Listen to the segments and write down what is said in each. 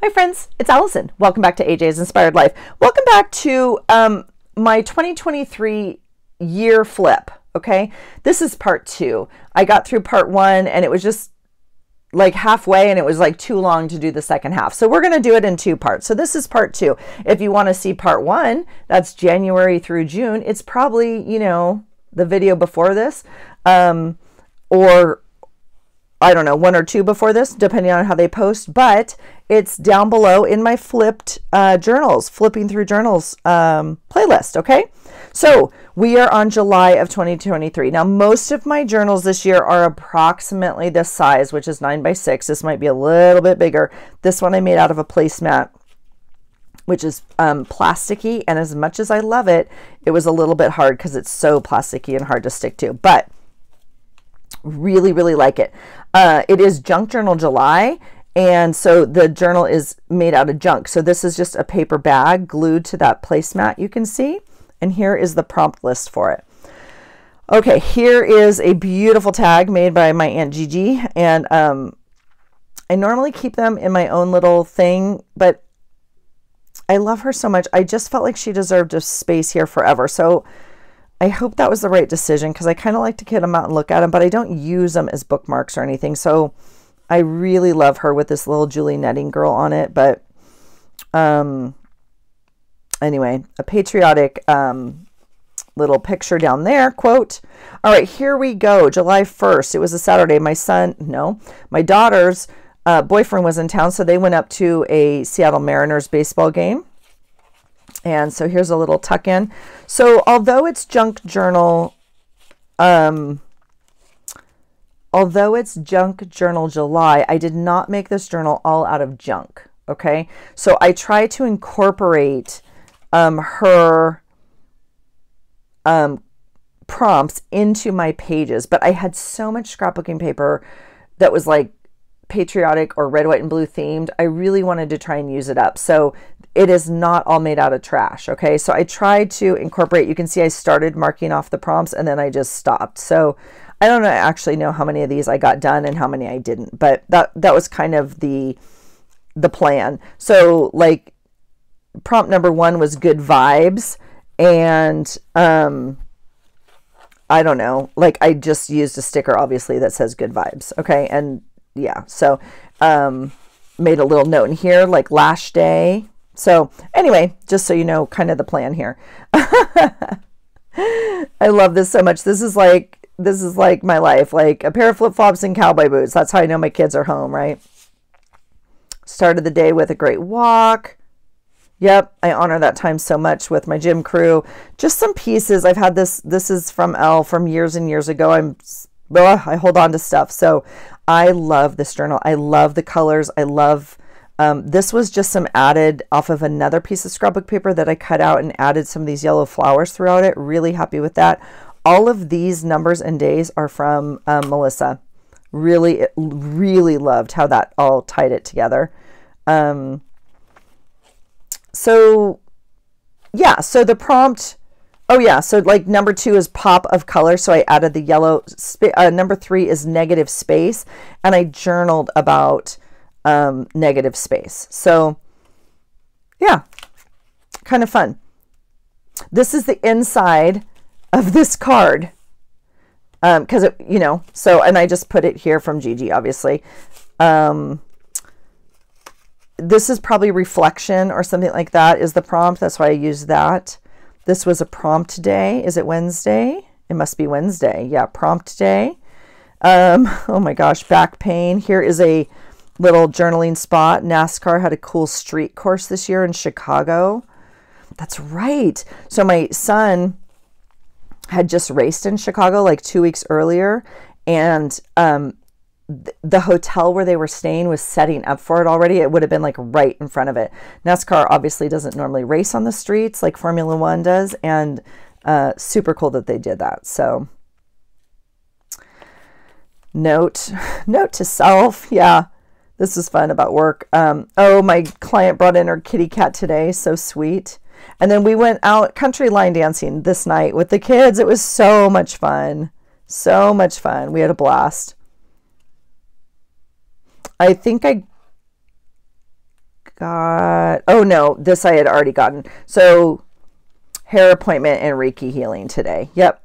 Hi friends, it's Allison. Welcome back to AJ's Inspired Life. Welcome back to um, my 2023 year flip, okay? This is part two. I got through part one and it was just like halfway and it was like too long to do the second half. So we're going to do it in two parts. So this is part two. If you want to see part one, that's January through June. It's probably, you know, the video before this um, or I don't know, one or two before this, depending on how they post, but it's down below in my flipped uh, journals, flipping through journals um, playlist. Okay. So we are on July of 2023. Now, most of my journals this year are approximately this size, which is nine by six. This might be a little bit bigger. This one I made out of a placemat, which is um, plasticky. And as much as I love it, it was a little bit hard because it's so plasticky and hard to stick to. But really, really like it. Uh, it is Junk Journal July. And so the journal is made out of junk. So this is just a paper bag glued to that placemat you can see. And here is the prompt list for it. Okay, here is a beautiful tag made by my Aunt Gigi. And um, I normally keep them in my own little thing, but I love her so much. I just felt like she deserved a space here forever. So I hope that was the right decision because I kind of like to get them out and look at them, but I don't use them as bookmarks or anything. So I really love her with this little Julie Nutting girl on it. But um, anyway, a patriotic um, little picture down there. Quote, all right, here we go. July 1st. It was a Saturday. My son, no, my daughter's uh, boyfriend was in town, so they went up to a Seattle Mariners baseball game. And so here's a little tuck in. So although it's junk journal, um, although it's junk journal July, I did not make this journal all out of junk. Okay. So I try to incorporate, um, her, um, prompts into my pages, but I had so much scrapbooking paper that was like patriotic or red, white, and blue themed. I really wanted to try and use it up. So it is not all made out of trash. Okay. So I tried to incorporate, you can see I started marking off the prompts and then I just stopped. So I don't actually know how many of these I got done and how many I didn't, but that, that was kind of the, the plan. So like prompt number one was good vibes. And, um, I don't know, like I just used a sticker, obviously that says good vibes. Okay. And yeah, so, um, made a little note in here, like last day, so anyway, just so you know, kind of the plan here. I love this so much. This is like, this is like my life, like a pair of flip-flops and cowboy boots. That's how I know my kids are home, right? Started the day with a great walk. Yep, I honor that time so much with my gym crew. Just some pieces. I've had this, this is from Elle from years and years ago. I'm, ugh, I hold on to stuff. So I love this journal. I love the colors. I love um, this was just some added off of another piece of scrapbook paper that I cut out and added some of these yellow flowers throughout it. Really happy with that. All of these numbers and days are from um, Melissa. Really, really loved how that all tied it together. Um, so, yeah, so the prompt, oh yeah, so like number two is pop of color. So I added the yellow, uh, number three is negative space. And I journaled about um, negative space. So yeah, kind of fun. This is the inside of this card because um, you know so and I just put it here from Gigi obviously. Um, this is probably reflection or something like that is the prompt. That's why I use that. This was a prompt day. Is it Wednesday? It must be Wednesday. Yeah prompt day. Um, oh my gosh back pain. Here is a little journaling spot. NASCAR had a cool street course this year in Chicago. That's right. So my son had just raced in Chicago like two weeks earlier, and um, th- the hotel where they were staying was setting up for it already. It would have been like right in front of it. NASCAR obviously doesn't normally race on the streets like Formula One does, and uh, super cool that they did that. So note note to self, yeah this is fun about work. Um, oh, my client brought in her kitty cat today. So sweet. And then we went out country line dancing this night with the kids. It was so much fun. So much fun. We had a blast. I think I got, oh no, this I had already gotten. So hair appointment and Reiki healing today. Yep.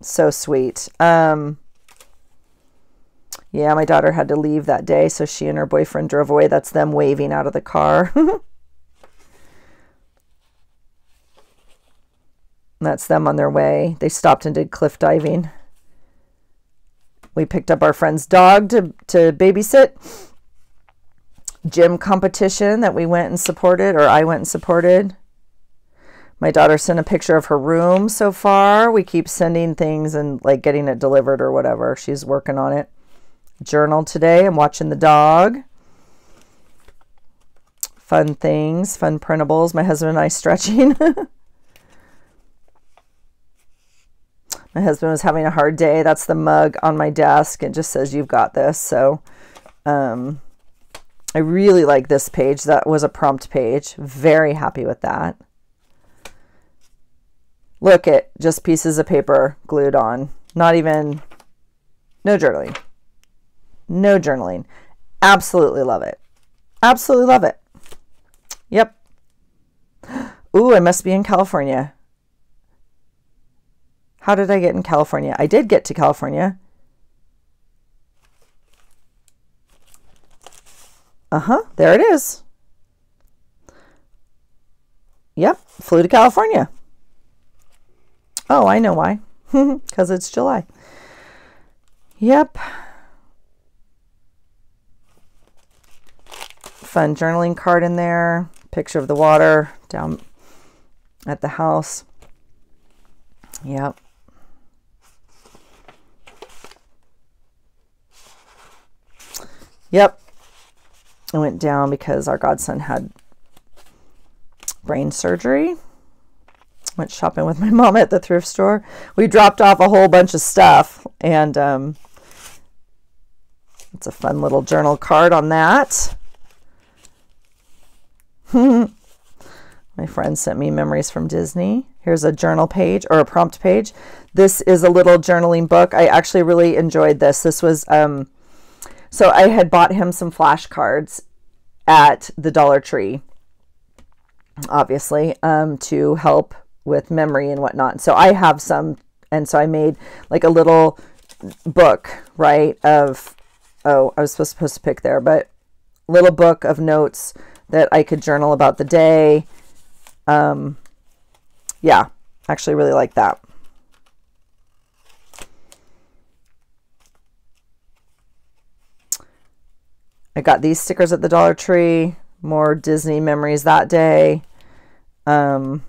So sweet. Um, yeah, my daughter had to leave that day, so she and her boyfriend drove away. That's them waving out of the car. That's them on their way. They stopped and did cliff diving. We picked up our friend's dog to, to babysit. Gym competition that we went and supported, or I went and supported. My daughter sent a picture of her room so far. We keep sending things and like getting it delivered or whatever. She's working on it. Journal today. I'm watching the dog. Fun things, fun printables. My husband and I stretching. My husband was having a hard day. That's the mug on my desk. It just says, You've got this. So um, I really like this page. That was a prompt page. Very happy with that. Look at just pieces of paper glued on. Not even, no journaling. No journaling. Absolutely love it. Absolutely love it. Yep. Ooh, I must be in California. How did I get in California? I did get to California. Uh-huh, there it is. Yep, flew to California. Oh, I know why. Because it's July. Yep. Fun journaling card in there. Picture of the water down at the house. Yep. Yep. I went down because our godson had brain surgery. Went shopping with my mom at the thrift store. We dropped off a whole bunch of stuff, and um, it's a fun little journal card on that. My friend sent me memories from Disney. Here's a journal page or a prompt page. This is a little journaling book. I actually really enjoyed this. This was um, so I had bought him some flashcards at the Dollar Tree, obviously, um, to help with memory and whatnot. So I have some, and so I made like a little book, right? Of oh, I was supposed to pick there, but little book of notes that I could journal about the day. Um, yeah, actually really like that. I got these stickers at the Dollar Tree. More Disney memories that day. Um,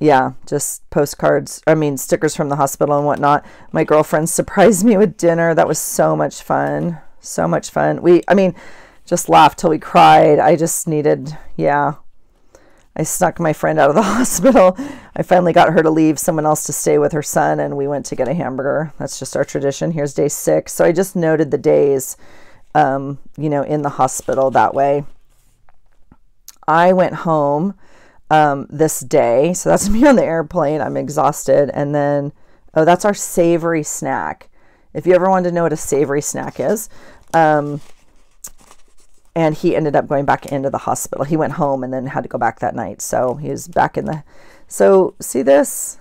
yeah, just postcards. I mean, stickers from the hospital and whatnot. My girlfriend surprised me with dinner. That was so much fun. So much fun. We, I mean, just laughed till we cried. I just needed, yeah. I snuck my friend out of the hospital. I finally got her to leave someone else to stay with her son, and we went to get a hamburger. That's just our tradition. Here's day six. So I just noted the days um, you know, in the hospital that way. I went home um, this day. So that's me on the airplane. I'm exhausted. And then, oh, that's our savory snack. If you ever wanted to know what a savory snack is, um, and he ended up going back into the hospital. He went home and then had to go back that night. So he was back in the. So see this?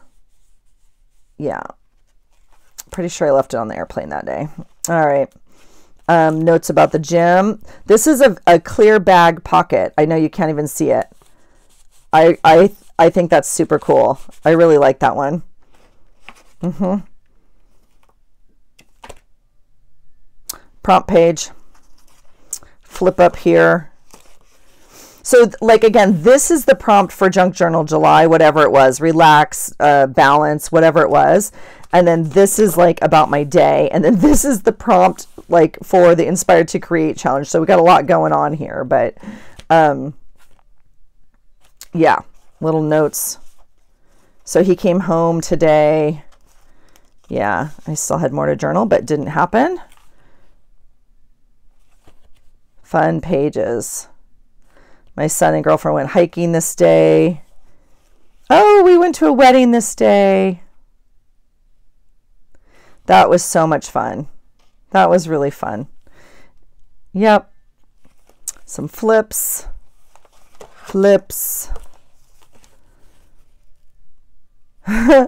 Yeah. Pretty sure I left it on the airplane that day. All right um, notes about the gym. This is a, a clear bag pocket. I know you can't even see it. I, I, I think that's super cool. I really like that one. Mm-hmm. Prompt page. Flip up here. So, like, again, this is the prompt for Junk Journal July, whatever it was, relax, uh, balance, whatever it was. And then this is like about my day. And then this is the prompt like for the Inspired to Create challenge. So we got a lot going on here, but um, yeah, little notes. So he came home today. Yeah, I still had more to journal, but didn't happen. Fun pages. My son and girlfriend went hiking this day. Oh, we went to a wedding this day. That was so much fun. That was really fun. Yep. some flips, flips. I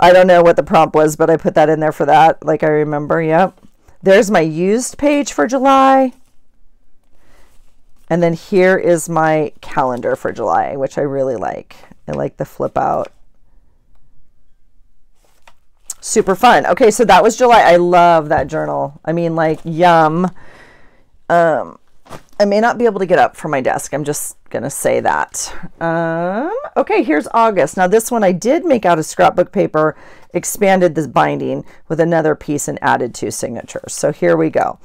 don't know what the prompt was, but I put that in there for that. Like I remember. Yep. There's my used page for July. And then here is my calendar for July, which I really like. I like the flip out. Super fun. Okay, so that was July. I love that journal. I mean, like, yum. Um, I may not be able to get up from my desk. I'm just going to say that. Um, okay, here's August. Now, this one I did make out of scrapbook paper, expanded this binding with another piece and added two signatures. So here we go.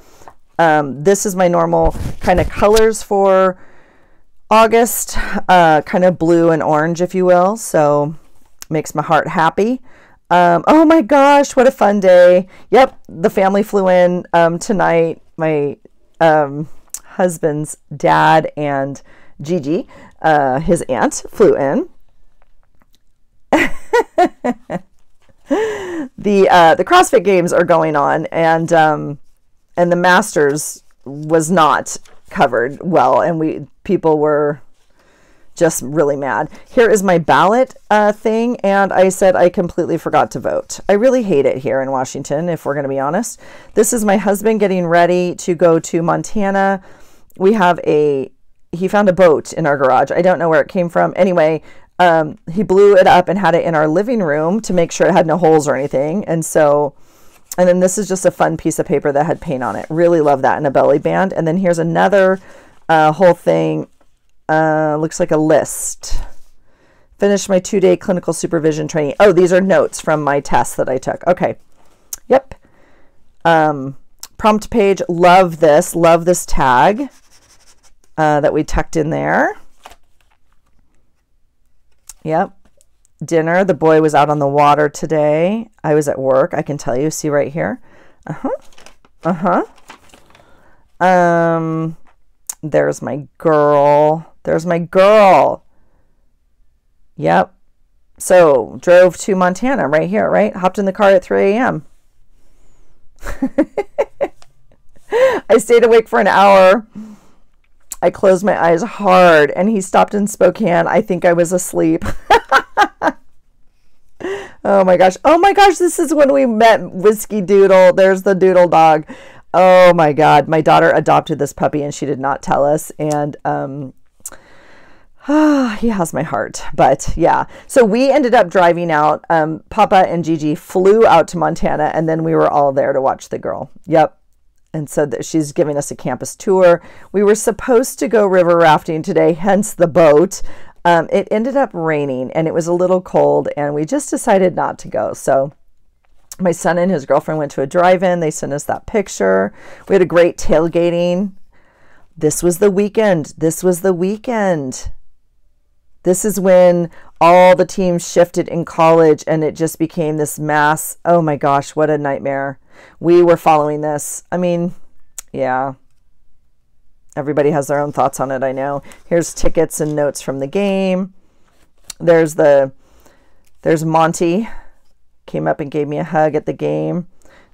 Um, this is my normal kind of colors for August, uh, kind of blue and orange, if you will. So makes my heart happy. Um, oh my gosh, what a fun day. Yep, the family flew in um, tonight. My um, husband's dad and Gigi, uh, his aunt, flew in. the uh, the CrossFit games are going on, and um, and the Masters was not covered well, and we people were just really mad. Here is my ballot uh, thing, and I said I completely forgot to vote. I really hate it here in Washington, if we're going to be honest. This is my husband getting ready to go to Montana we have a he found a boat in our garage. I don't know where it came from. Anyway, um, he blew it up and had it in our living room to make sure it had no holes or anything. And so, and then this is just a fun piece of paper that had paint on it. Really love that in a belly band. And then here's another uh, whole thing. Uh, looks like a list. Finished my two day clinical supervision training. Oh, these are notes from my test that I took. Okay. Yep. Um, prompt page. Love this. Love this tag uh, that we tucked in there. Yep. Dinner. The boy was out on the water today. I was at work. I can tell you. See right here. Uh huh. Uh huh. Um, there's my girl. There's my girl. Yep. So drove to Montana right here, right? Hopped in the car at 3 a.m. I stayed awake for an hour. I closed my eyes hard and he stopped in Spokane. I think I was asleep. oh my gosh. Oh my gosh, this is when we met Whiskey Doodle. There's the doodle dog. Oh my god. My daughter adopted this puppy and she did not tell us and um he has my heart. But yeah, so we ended up driving out. Um, Papa and Gigi flew out to Montana, and then we were all there to watch the girl. Yep, and so that she's giving us a campus tour. We were supposed to go river rafting today, hence the boat. Um, it ended up raining and it was a little cold, and we just decided not to go. So my son and his girlfriend went to a drive-in. They sent us that picture. We had a great tailgating. This was the weekend. This was the weekend. This is when all the teams shifted in college and it just became this mass. Oh my gosh, what a nightmare we were following this. I mean, yeah. Everybody has their own thoughts on it, I know. Here's tickets and notes from the game. There's the there's Monte came up and gave me a hug at the game.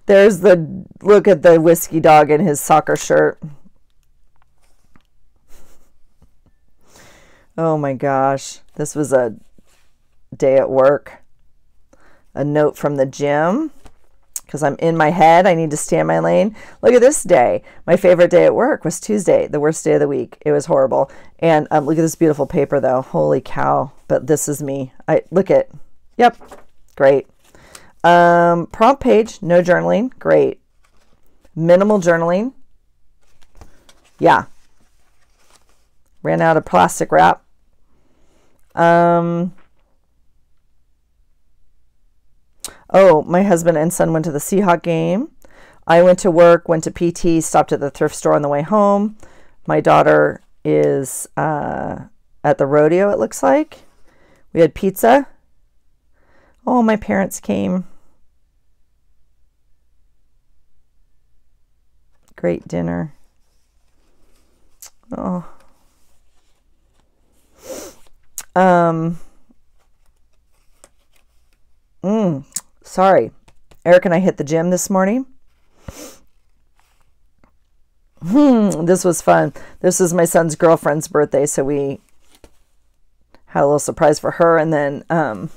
There's the look at the whiskey dog in his soccer shirt. Oh my gosh. This was a day at work. A note from the gym because I'm in my head. I need to stay in my lane. Look at this day. My favorite day at work was Tuesday, the worst day of the week. It was horrible. And um, look at this beautiful paper, though. Holy cow! But this is me. I look at. Yep, great. Um, prompt page, no journaling. Great. Minimal journaling. Yeah. Ran out of plastic wrap. Um, Oh, my husband and son went to the Seahawk game. I went to work, went to PT, stopped at the thrift store on the way home. My daughter is uh, at the rodeo, it looks like. We had pizza. Oh, my parents came. Great dinner. Oh. Um. Mm. Sorry. Eric and I hit the gym this morning. Hmm, this was fun. This is my son's girlfriend's birthday, so we had a little surprise for her, and then um,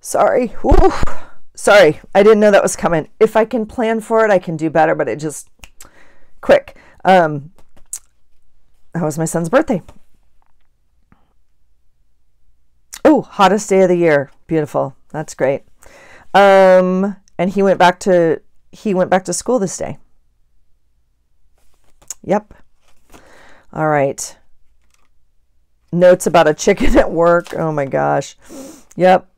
sorry, Ooh. sorry, I didn't know that was coming. If I can plan for it, I can do better, but it just quick. Um, that was my son's birthday. Oh, hottest day of the year. Beautiful. That's great. Um, and he went back to he went back to school this day. Yep. All right. Notes about a chicken at work. Oh my gosh. Yep.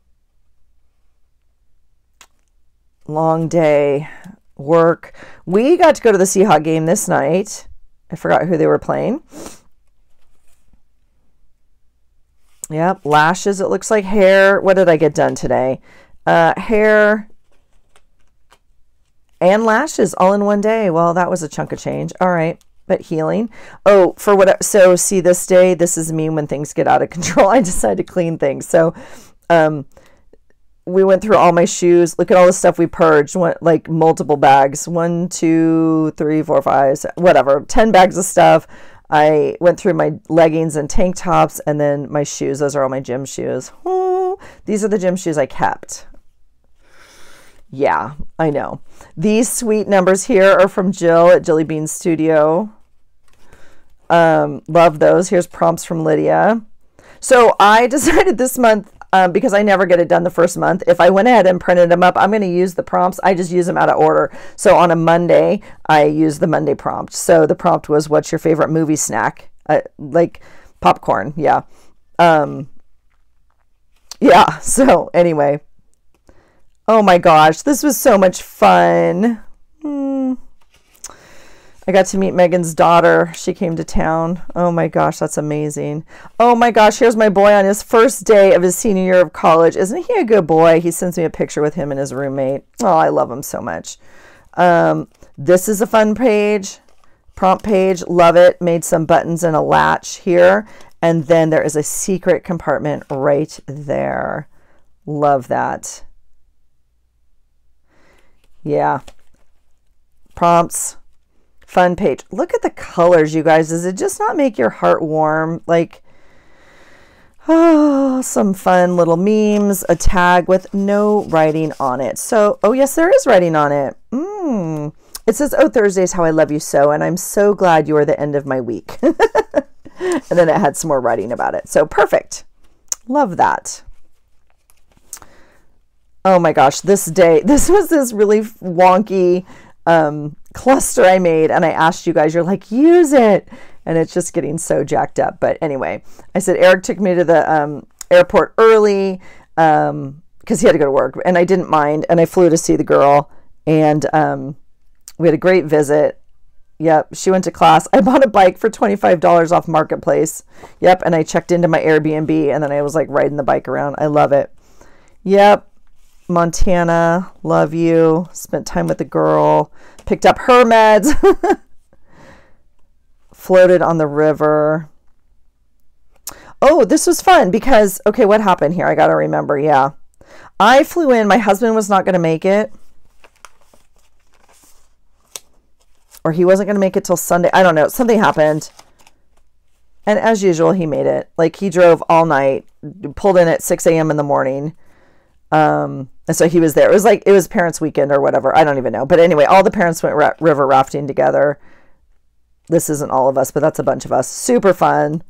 Long day. Work. We got to go to the Seahawk game this night. I forgot who they were playing. Yep, lashes, it looks like hair. What did I get done today? Uh, hair and lashes all in one day. Well, that was a chunk of change. All right, but healing. Oh, for what? So see, this day, this is me when things get out of control. I decide to clean things. So, um, we went through all my shoes. Look at all the stuff we purged. Went like multiple bags. One, two, three, four, five, whatever. Ten bags of stuff. I went through my leggings and tank tops, and then my shoes. Those are all my gym shoes. Oh, these are the gym shoes I kept. Yeah, I know. These sweet numbers here are from Jill at Jelly Bean Studio. Um, love those. Here's prompts from Lydia. So I decided this month um, because I never get it done the first month. If I went ahead and printed them up, I'm going to use the prompts. I just use them out of order. So on a Monday, I use the Monday prompt. So the prompt was, "What's your favorite movie snack?" Uh, like popcorn. Yeah. Um, yeah. So anyway. Oh my gosh, this was so much fun. I got to meet Megan's daughter. She came to town. Oh my gosh, that's amazing. Oh my gosh, here's my boy on his first day of his senior year of college. Isn't he a good boy? He sends me a picture with him and his roommate. Oh, I love him so much. Um, this is a fun page, prompt page. Love it. Made some buttons and a latch here. And then there is a secret compartment right there. Love that. Yeah. Prompts fun page. Look at the colors, you guys. Does it just not make your heart warm? Like, oh, some fun little memes, a tag with no writing on it. So, oh, yes, there is writing on it. Mm. It says, Oh, Thursday's how I love you so, and I'm so glad you are the end of my week. and then it had some more writing about it. So, perfect. Love that. Oh my gosh, this day, this was this really wonky um, cluster I made and I asked you guys, you're like, use it. And it's just getting so jacked up. But anyway, I said Eric took me to the um, airport early because um, he had to go to work and I didn't mind. And I flew to see the girl and um, we had a great visit. Yep, she went to class. I bought a bike for $25 off Marketplace. Yep, and I checked into my Airbnb and then I was like riding the bike around. I love it. Yep, Montana, love you. Spent time with the girl picked up her meds, floated on the river. Oh, this was fun because, okay, what happened here? I got to remember. Yeah. I flew in. My husband was not going to make it. Or he wasn't going to make it till Sunday. I don't know. Something happened. And as usual, he made it. Like he drove all night, pulled in at 6 a.m. in the morning. Um, and so he was there. It was like it was parents' weekend or whatever. I don't even know. But anyway, all the parents went ra- river rafting together. This isn't all of us, but that's a bunch of us. Super fun.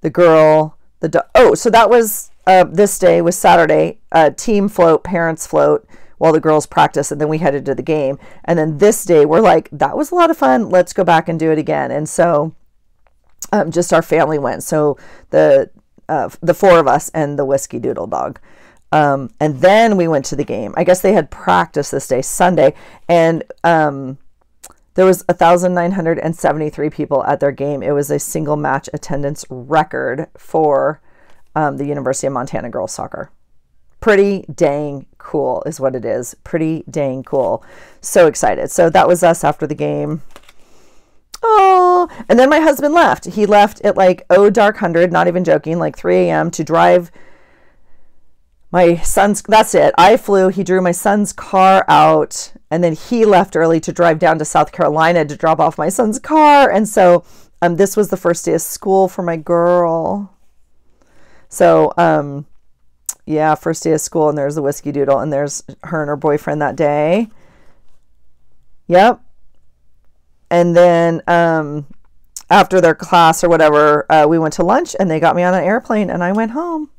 The girl, the do- oh, so that was uh, this day was Saturday. Uh, team float, parents float while the girls practice, and then we headed to the game. And then this day, we're like, that was a lot of fun. Let's go back and do it again. And so, um, just our family went. So the uh, the four of us and the whiskey doodle dog. Um, and then we went to the game. I guess they had practice this day, Sunday, and um, there was 1,973 people at their game. It was a single match attendance record for um, the University of Montana girls soccer. Pretty dang cool is what it is. Pretty dang cool. So excited. So that was us after the game. Oh, and then my husband left. He left at like oh dark hundred, not even joking, like 3 a.m. to drive my son's that's it. I flew he drew my son's car out and then he left early to drive down to south carolina to drop off my son's car. And so um, this was the first day of school for my girl. So um, yeah first day of school and there's the whiskey doodle and there's her and her boyfriend that day. Yep. And then um, after their class or whatever uh, we went to lunch and they got me on an airplane and i went home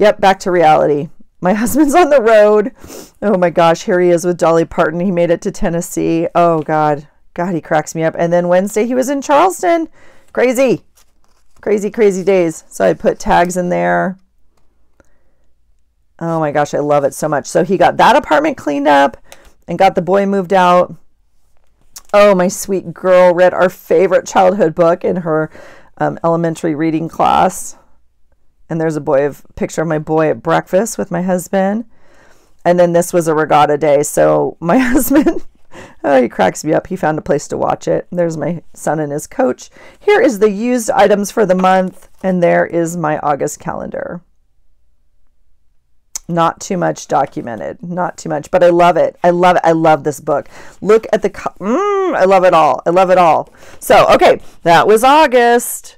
Yep, back to reality. My husband's on the road. Oh my gosh, here he is with Dolly Parton. He made it to Tennessee. Oh God. God, he cracks me up. And then Wednesday he was in Charleston. Crazy. Crazy, crazy days. So I put tags in there. Oh my gosh, I love it so much. So he got that apartment cleaned up and got the boy moved out. Oh, my sweet girl read our favorite childhood book in her um, elementary reading class and there's a boy of picture of my boy at breakfast with my husband. And then this was a regatta day. So my husband, oh, he cracks me up. He found a place to watch it. There's my son and his coach. Here is the used items for the month, and there is my August calendar. Not too much documented, not too much, but I love it. I love it. I love this book. Look at the, mm, I love it all. I love it all. So, okay, that was August.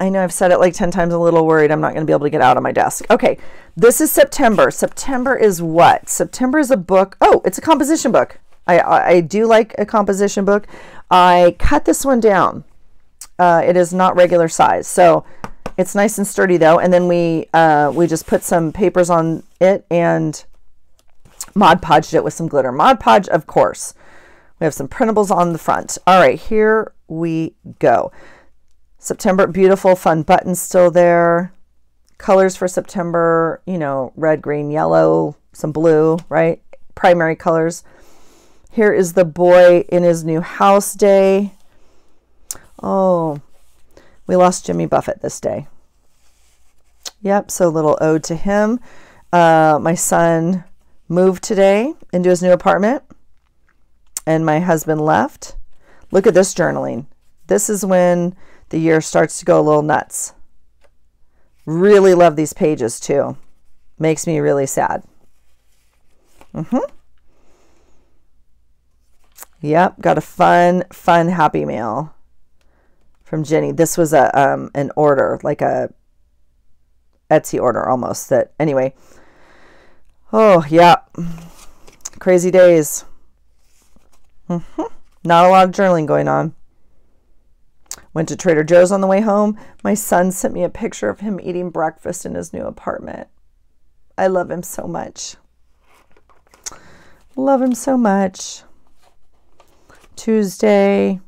I know I've said it like 10 times, I'm a little worried I'm not going to be able to get out of my desk. Okay, this is September. September is what? September is a book. Oh, it's a composition book. I, I, I do like a composition book. I cut this one down. Uh, it is not regular size. So it's nice and sturdy though. And then we, uh, we just put some papers on it and Mod Podged it with some glitter. Mod Podge, of course. We have some printables on the front. All right, here we go. September, beautiful, fun buttons still there. Colors for September, you know, red, green, yellow, some blue, right? Primary colors. Here is the boy in his new house day. Oh, we lost Jimmy Buffett this day. Yep, so little ode to him. Uh, my son moved today into his new apartment, and my husband left. Look at this journaling. This is when the year starts to go a little nuts. Really love these pages too. Makes me really sad. Mm-hmm. Yep, got a fun, fun Happy Mail from Jenny. This was a um, an order, like a Etsy order almost. That anyway. Oh yeah, crazy days. Mm-hmm. Not a lot of journaling going on. Went to Trader Joe's on the way home. My son sent me a picture of him eating breakfast in his new apartment. I love him so much. Love him so much. Tuesday.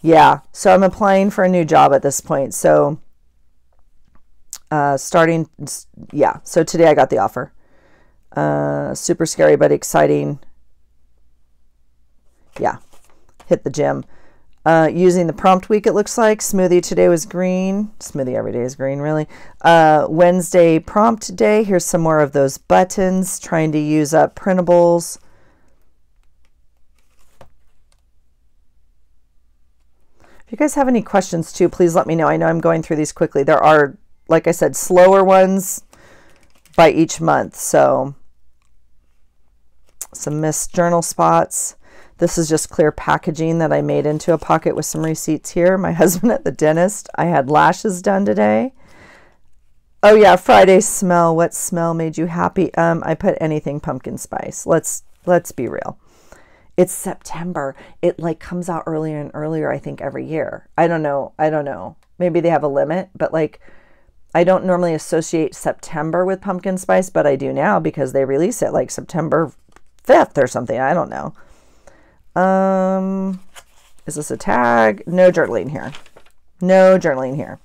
Yeah, so I'm applying for a new job at this point. So, uh, starting, yeah, so today I got the offer. Uh, super scary, but exciting. Yeah, hit the gym. Uh, using the prompt week, it looks like. Smoothie today was green. Smoothie every day is green, really. Uh, Wednesday prompt day. Here's some more of those buttons. Trying to use up printables. If you guys have any questions too, please let me know. I know I'm going through these quickly. There are, like I said, slower ones by each month. So some missed journal spots. This is just clear packaging that I made into a pocket with some receipts here. My husband at the dentist. I had lashes done today. Oh yeah, Friday smell. What smell made you happy? Um, I put anything pumpkin spice. Let's let's be real. It's September. It like comes out earlier and earlier, I think, every year. I don't know. I don't know. Maybe they have a limit, but like I don't normally associate September with pumpkin spice, but I do now because they release it like September 5th or something. I don't know. Um, is this a tag? No journaling here. No journaling here.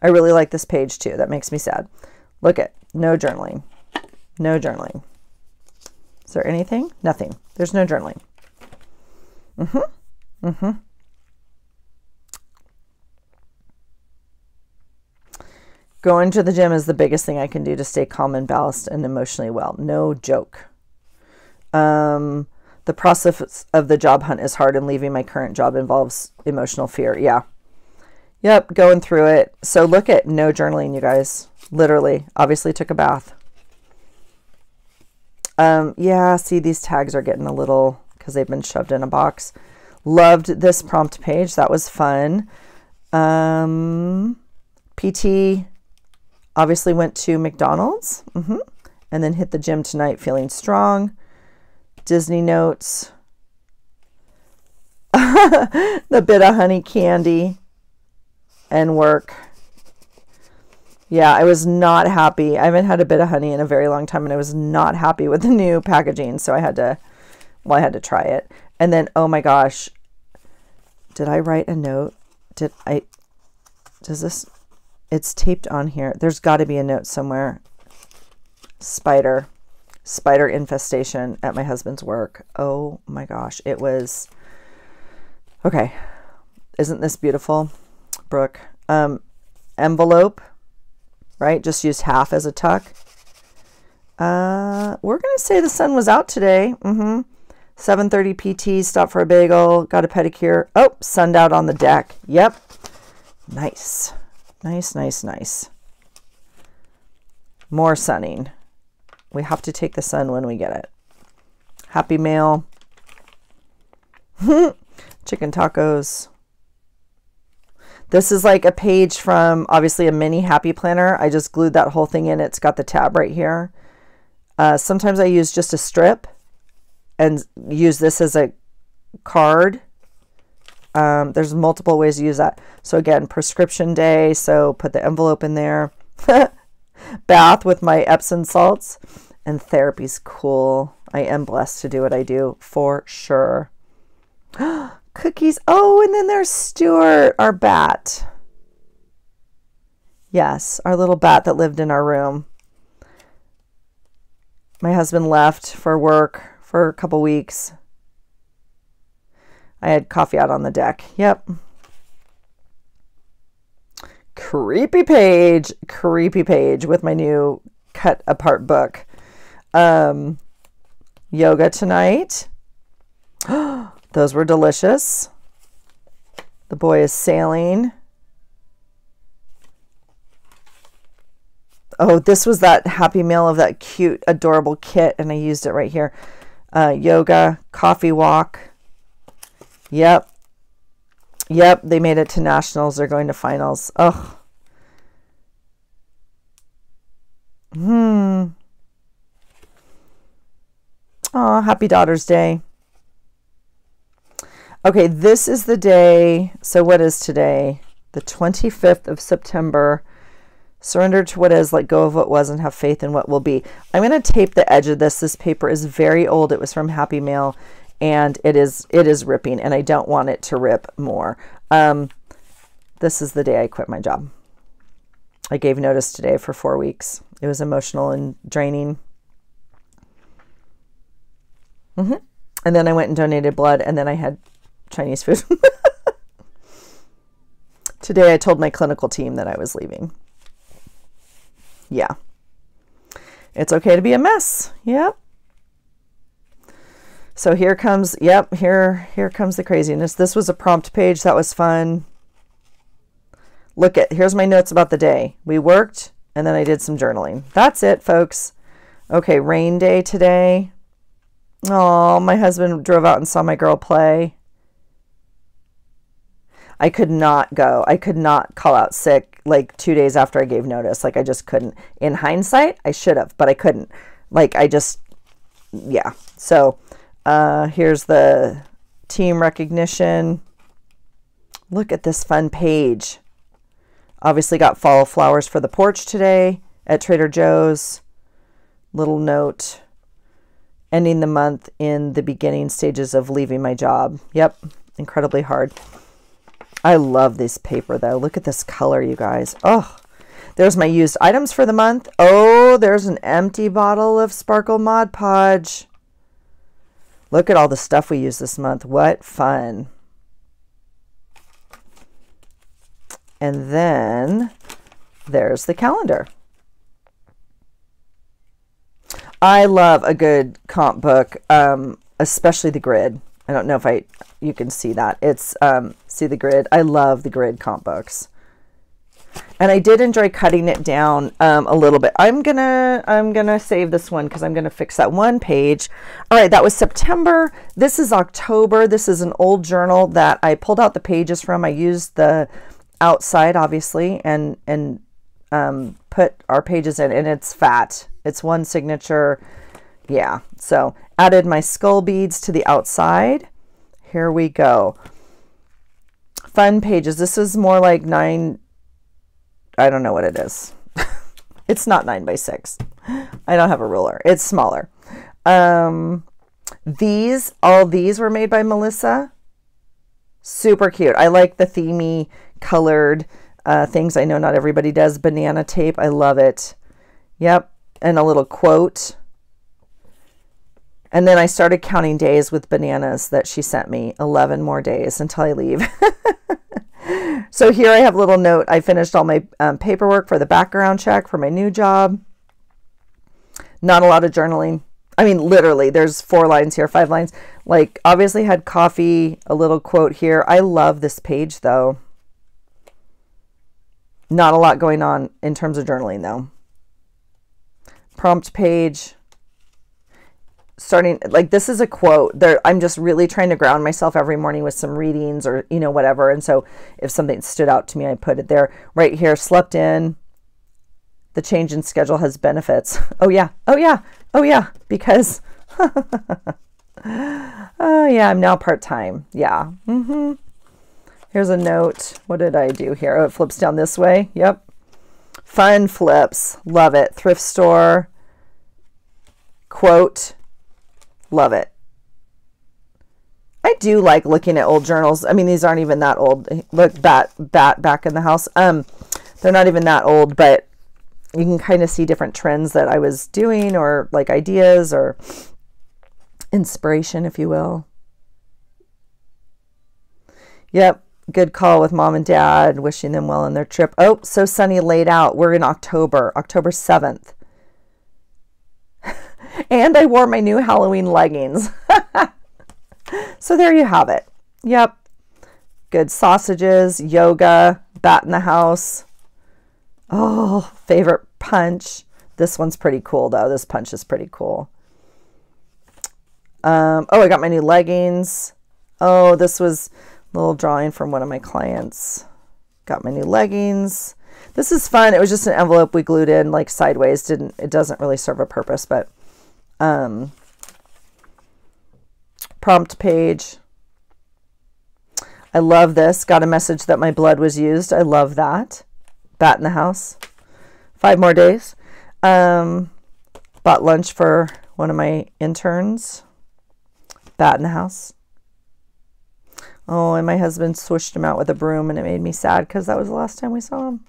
I really like this page too. That makes me sad. Look at no journaling. No journaling. Is there anything? Nothing. There's no journaling. Mm-hmm. Mm-hmm. Going to the gym is the biggest thing I can do to stay calm and balanced and emotionally well. No joke. Um, the process of the job hunt is hard and leaving my current job involves emotional fear. Yeah. Yep, going through it. So look at no journaling, you guys. Literally, obviously took a bath. Um, yeah, see, these tags are getting a little because they've been shoved in a box. Loved this prompt page. That was fun. Um, PT obviously went to McDonald's mm-hmm. and then hit the gym tonight feeling strong. Disney notes. the Bit-O-Honey candy and work. Yeah, I was not happy. I haven't had a Bit-O-Honey in a very long time and I was not happy with the new packaging, so I had to well, I had to try it. And then oh my gosh, did I write a note? Did I does this it's taped on here. There's got to be a note somewhere. Spider spider infestation at my husband's work. Oh my gosh, it was okay. Isn't this beautiful, Brooke? Um, envelope, right? Just used half as a tuck. Uh, we're gonna say the sun was out today. Mm-hmm. 7:30 PT. Stopped for a bagel. Got a pedicure. Oh, sunned out on the deck. Yep. Nice, nice, nice, nice. More sunning. We have to take the sun when we get it. Happy Mail. Chicken tacos. This is like a page from obviously a mini happy planner. I just glued that whole thing in. It's got the tab right here. Uh, sometimes I use just a strip and use this as a card. Um, there's multiple ways to use that. So again, prescription day. So put the envelope in there. Bath with my Epsom salts. And therapy's cool. I am blessed to do what I do for sure. Cookies. Oh, and then there's Stuart, our bat. Yes, our little bat that lived in our room. My husband left for work for a couple weeks. I had coffee out on the deck. Yep. Creepy page, creepy page with my new cut apart book. Um, yoga tonight. Those were delicious. The boy is sailing. Oh, this was that happy meal of that cute, adorable kit, and I used it right here. Uh, yoga, coffee walk. Yep. Yep, they made it to nationals. They're going to finals. Oh. Hmm. Oh, happy Daughter's Day. Okay, this is the day. So, what is today? The 25th of September. Surrender to what is, let go of what was, and have faith in what will be. I'm going to tape the edge of this. This paper is very old. It was from Happy Mail, and it is it is ripping, and I don't want it to rip more. Um, this is the day I quit my job. I gave notice today for four weeks. It was emotional and draining. Mm-hmm. And then I went and donated blood, and then I had Chinese food. Today I told my clinical team that I was leaving. Yeah. It's okay to be a mess. Yep. So here comes, yep, here here comes the craziness. This was a prompt page. That was fun. Look at, here's my notes about the day. We worked and then I did some journaling. That's it, folks. Okay, rain day today. Oh, my husband drove out and saw my girl play. I could not go. I could not call out sick like two days after I gave notice. Like I just couldn't. In hindsight, I should have, but I couldn't. Like I just, yeah. So uh, here's the team recognition. Look at this fun page. Obviously got fall flowers for the porch today at Trader Joe's. Little note ending the month in the beginning stages of leaving my job. Yep, incredibly hard. I love this paper though. Look at this color, you guys. Oh, there's my used items for the month. Oh, there's an empty bottle of Sparkle Mod Podge. Look at all the stuff we use this month. What fun. And then there's the calendar. I love a good comp book, um, especially the grid. I don't know if I you can see that. It's um, see the grid. I love the grid comp books. and I did enjoy cutting it down um, a little bit. I'm gonna I'm gonna save this one because I'm gonna fix that one page. All right, that was September. This is October. This is an old journal that I pulled out the pages from. I used the outside obviously and and um, put our pages in, and it's fat. It's one signature. Yeah, so added my skull beads to the outside. Here we go. Fun pages. This is more like nine I don't know what it is. it's not nine by six. I don't have a ruler. It's smaller. Um, these, all these were made by Melissa. Super cute. I like the themey colored uh, things. I know not everybody does. Banana tape. I love it. Yep. And a little quote. And then I started counting days with bananas that she sent me 11 more days until I leave. so here I have a little note. I finished all my um, paperwork for the background check for my new job. Not a lot of journaling. I mean, literally, there's four lines here, five lines. Like, obviously, had coffee, a little quote here. I love this page, though. Not a lot going on in terms of journaling, though. Prompt page starting like this is a quote there i'm just really trying to ground myself every morning with some readings or you know whatever. And so if something stood out to me i put it there. Right here slept in. The change in schedule has benefits. Oh yeah. Oh yeah. Oh yeah. Because oh yeah i'm now part-time. Yeah. Mm-hmm. Here's a note. What did i do here? Oh it flips down this way. Yep fun flips love it thrift store quote Love it. I do like looking at old journals. I mean, these aren't even that old. Look, bat, bat back in the house. Um, they're not even that old, but you can kind of see different trends that I was doing or like ideas or inspiration, if you will. Yep. Good call with mom and dad, wishing them well on their trip. Oh, so sunny laid out. We're in October, October 7th. and I wore my new Halloween leggings. so there you have it. Yep. Good sausages, yoga, bat in the house. Oh, favorite punch. This one's pretty cool though. This punch is pretty cool. Um, oh, I got my new leggings. Oh, this was little drawing from one of my clients. Got my new leggings. This is fun. It was just an envelope we glued in like sideways. Didn't it doesn't really serve a purpose, but um, prompt page. I love this. Got a message that my blood was used. I love that. Bat in the house. Five more days. Um, bought lunch for one of my interns. Bat in the house. Oh, and my husband swished him out with a broom, and it made me sad because that was the last time we saw him.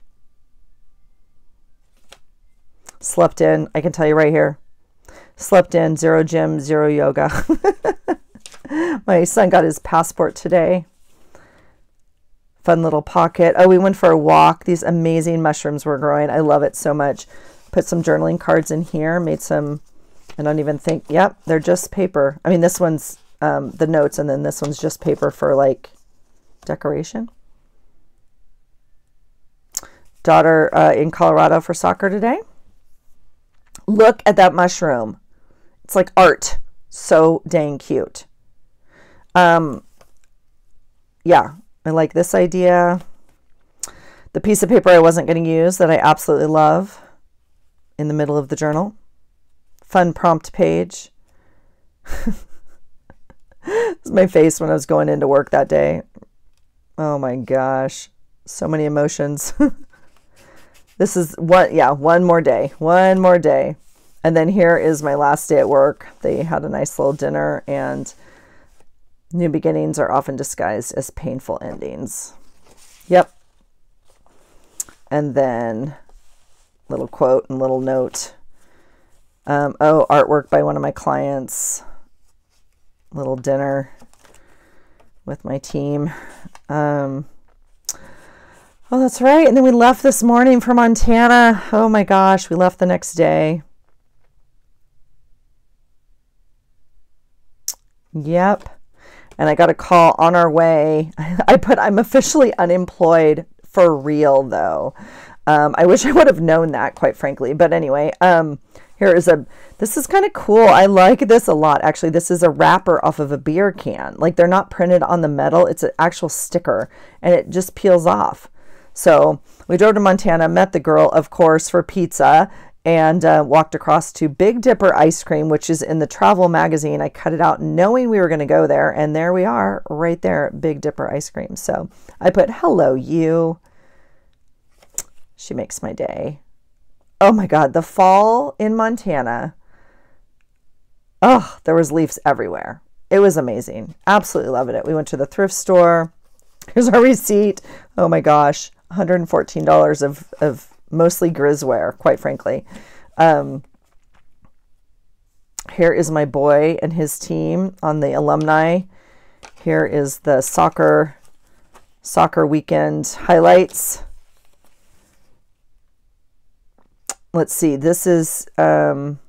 Slept in. I can tell you right here slept in, zero gym, zero yoga. My son got his passport today. Fun little pocket. Oh, we went for a walk. These amazing mushrooms were growing. I love it so much. Put some journaling cards in here. Made some, I don't even think, yep, they're just paper. I mean, this one's um, the notes, and then this one's just paper for like decoration. Daughter uh, in Colorado for soccer today. Look at that mushroom. It's like art. So dang cute. Um, yeah, I like this idea. The piece of paper I wasn't going to use that I absolutely love in the middle of the journal. Fun prompt page. is my face when I was going into work that day. Oh my gosh. So many emotions. this is what, yeah, one more day. One more day. And then here is my last day at work. They had a nice little dinner, and new beginnings are often disguised as painful endings. Yep. And then little quote and little note. Um, oh, artwork by one of my clients. Little dinner with my team. Um, oh, that's right. And then we left this morning for Montana. Oh my gosh, we left the next day. Yep. And I got a call on our way. I put, I'm officially unemployed for real though. Um, I wish I would have known that, quite frankly. But anyway, um, here is a, this is kind of cool. I like this a lot. Actually, this is a wrapper off of a beer can. Like they're not printed on the metal. It's an actual sticker and it just peels off. So we drove to Montana, met the girl, of course, for pizza and uh, walked across to Big Dipper Ice Cream, which is in the travel magazine. I cut it out knowing we were going to go there. And there we are right there, Big Dipper Ice Cream. So I put, hello, you. She makes my day. Oh my God, the fall in Montana. Oh, there was leaves everywhere. It was amazing. Absolutely loving it. We went to the thrift store. Here's our receipt. Oh my gosh, $114 of, of mostly Grizwear, quite frankly. Um, here is my boy and his team on the alumni. Here is the soccer soccer weekend highlights. Let's see, this is, um,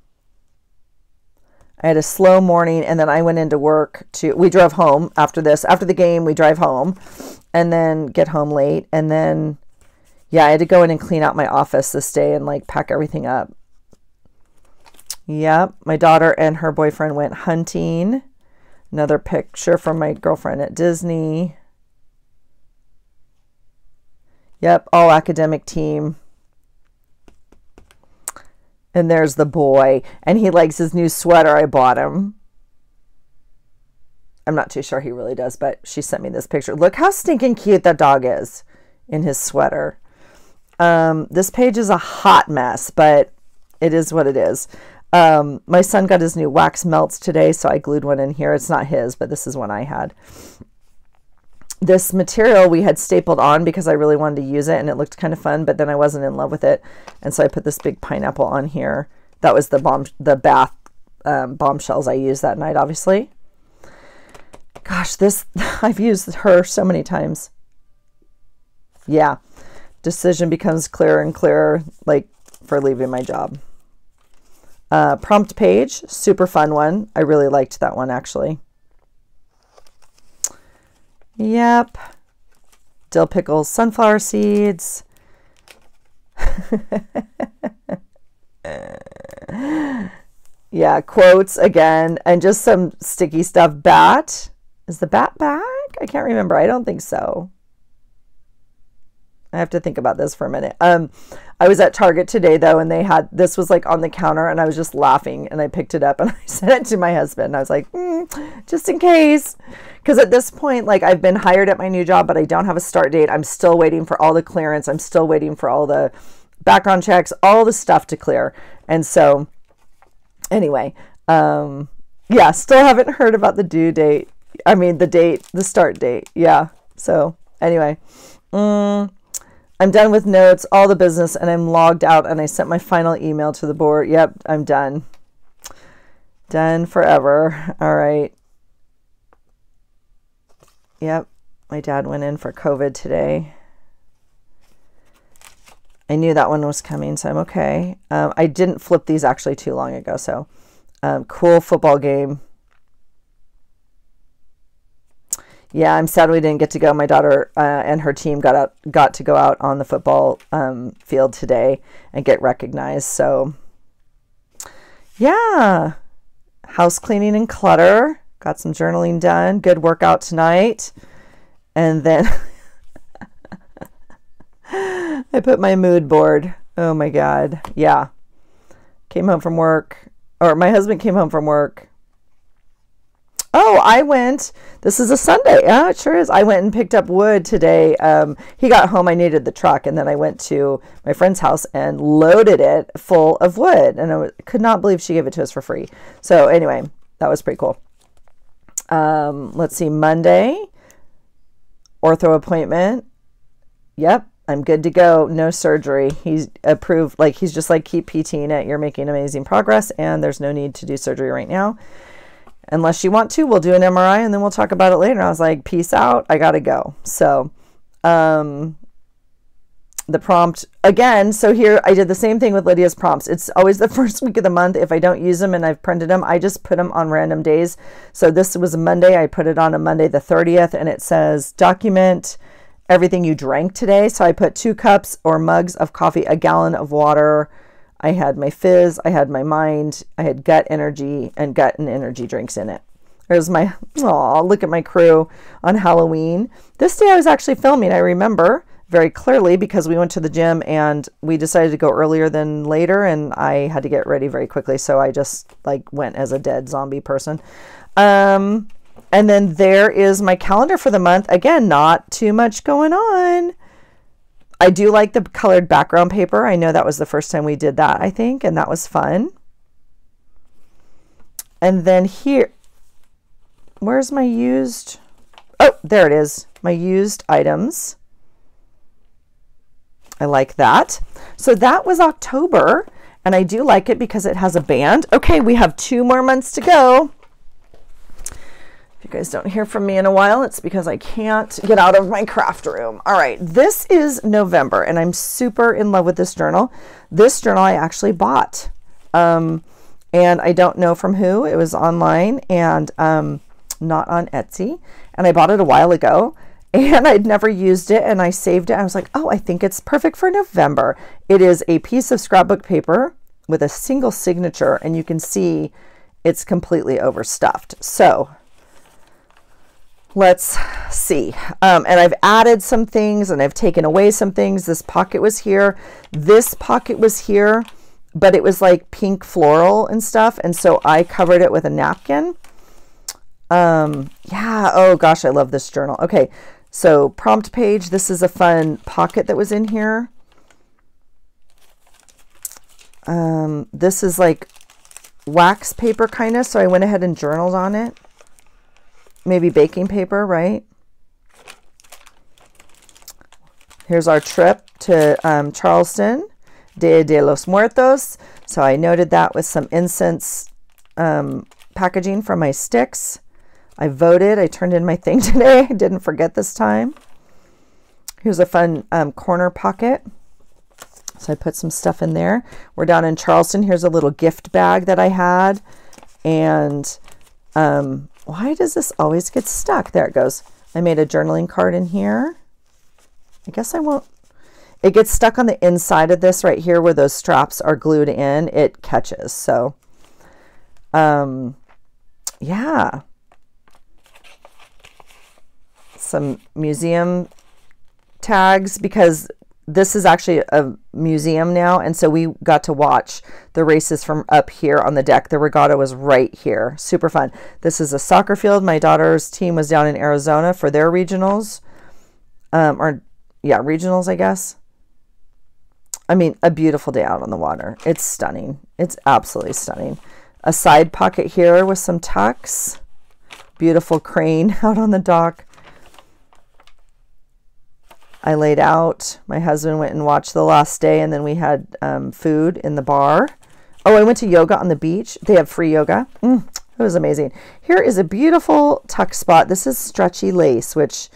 I had a slow morning and then I went into work to, we drove home after this. After the game, we drive home and then get home late. And then, yeah, I had to go in and clean out my office this day and like pack everything up. Yep, my daughter and her boyfriend went hunting. Another picture from my girlfriend at Disney. Yep, all academic team. And there's the boy, and he likes his new sweater I bought him. I'm not too sure he really does, but she sent me this picture. Look how stinking cute that dog is in his sweater. Um, this page is a hot mess, but it is what it is. Um, my son got his new wax melts today, so I glued one in here. It's not his, but this is one I had this material we had stapled on because I really wanted to use it and it looked kind of fun, but then I wasn't in love with it. And so I put this big pineapple on here. That was the bomb, the bath um, bombshells I used that night, obviously. Gosh, this, I've used her so many times. Yeah. Decision becomes clearer and clearer, like for leaving my job. Uh, prompt page, super fun one. I really liked that one actually. Yep. Dill pickles, sunflower seeds. yeah, quotes again, and just some sticky stuff. Bat. Is the bat back? I can't remember. I don't think so. I have to think about this for a minute. Um, I was at Target today though, and they had this was like on the counter, and I was just laughing, and I picked it up and I sent it to my husband. I was like, mm, just in case, because at this point, like I've been hired at my new job, but I don't have a start date. I'm still waiting for all the clearance. I'm still waiting for all the background checks, all the stuff to clear. And so, anyway, um, yeah, still haven't heard about the due date. I mean, the date, the start date. Yeah. So anyway. Mm, I'm done with notes, all the business, and I'm logged out and I sent my final email to the board. Yep, I'm done. Done forever. All right. Yep, my dad went in for COVID today. I knew that one was coming, so I'm okay. Um, I didn't flip these actually too long ago, so um, cool football game. Yeah, I'm sad we didn't get to go. My daughter uh, and her team got out, got to go out on the football um, field today and get recognized. So, yeah, house cleaning and clutter. Got some journaling done. Good workout tonight, and then I put my mood board. Oh my god, yeah. Came home from work, or my husband came home from work Oh, I went. This is a Sunday. Yeah, it sure is. I went and picked up wood today. Um, he got home. I needed the truck, and then I went to my friend's house and loaded it full of wood. And I could not believe she gave it to us for free. So anyway, that was pretty cool. Um, let's see. Monday, ortho appointment. Yep, I'm good to go. No surgery. He's approved. Like he's just like keep PTing it. You're making amazing progress, and there's no need to do surgery right now unless you want to, we'll do an MRI and then we'll talk about it later. And I was like, peace out. I got to go. So, um, the prompt again. So here I did the same thing with Lydia's prompts. It's always the first week of the month. If I don't use them and I've printed them, I just put them on random days. So this was a Monday. I put it on a Monday, the 30th, and it says document everything you drank today. So I put two cups or mugs of coffee, a gallon of water. I had my fizz, I had my mind, I had gut energy and gut and energy drinks in it. There's my, oh, look at my crew on Halloween. This day I was actually filming, I remember very clearly because we went to the gym and we decided to go earlier than later and I had to get ready very quickly. So I just like went as a dead zombie person. Um, and then there is my calendar for the month. Again, not too much going on. I do like the colored background paper. I know that was the first time we did that, I think, and that was fun. And then here, where's my used? Oh, there it is. My used items. I like that. So that was October, and I do like it because it has a band. Okay, we have two more months to go. You guys don't hear from me in a while, it's because I can't get out of my craft room. All right, this is November, and I'm super in love with this journal. This journal I actually bought, um, and I don't know from who. It was online and um, not on Etsy, and I bought it a while ago and I'd never used it and I saved it. I was like, oh, I think it's perfect for November. It is a piece of scrapbook paper with a single signature, and you can see it's completely overstuffed. So let's see. Um, and I've added some things and I've taken away some things. This pocket was here. This pocket was here, but it was like pink floral and stuff. And so I covered it with a napkin. Um, yeah. Oh gosh, I love this journal. Okay. So prompt page, this is a fun pocket that was in here. Um, this is like wax paper kind of, so I went ahead and journaled on it. Maybe baking paper, right? Here's our trip to um, Charleston, Dia de los Muertos. So I noted that with some incense um, packaging for my sticks. I voted. I turned in my thing today. I didn't forget this time. Here's a fun um, corner pocket. So I put some stuff in there. We're down in Charleston. Here's a little gift bag that I had. And um, why does this always get stuck? There it goes. I made a journaling card in here. I guess I won't. It gets stuck on the inside of this right here where those straps are glued in. It catches. So, um, yeah some museum tags because this is actually a museum now and so we got to watch the races from up here on the deck. The regatta was right here. Super fun. This is a soccer field. My daughter's team was down in arizona for their regionals um, or yeah regionals i guess. I mean a beautiful day out on the water. It's stunning. It's absolutely stunning. A side pocket here with some tucks. Beautiful crane out on the dock I laid out. My husband went and watched the last day, and then we had um, food in the bar. Oh, I went to yoga on the beach. They have free yoga. Mm, it was amazing. Here is a beautiful tuck spot. This is stretchy lace, which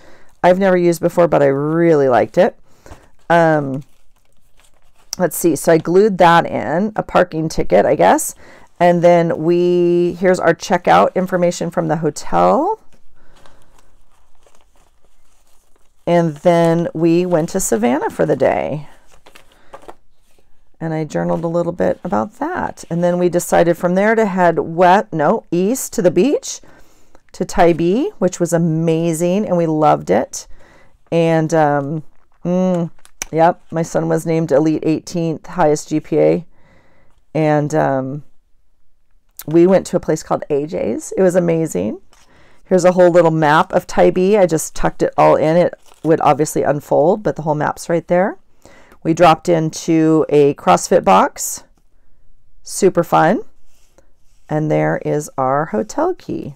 I've never used before, but I really liked it. Um, let's see. So I glued that in, a parking ticket, I guess. And then we, here's our checkout information from the hotel. And then we went to Savannah for the day. And I journaled a little bit about that. And then we decided from there to head west, no, east to the beach to Tybee, which was amazing and we loved it. And um, mm, yep, my son was named Elite 18th, highest GPA. And um, we went to a place called AJ's. It was amazing. Here's a whole little map of Tybee. I just tucked it all in. It would obviously unfold, but the whole map's right there. We dropped into a CrossFit box. Super fun. And there is our hotel key.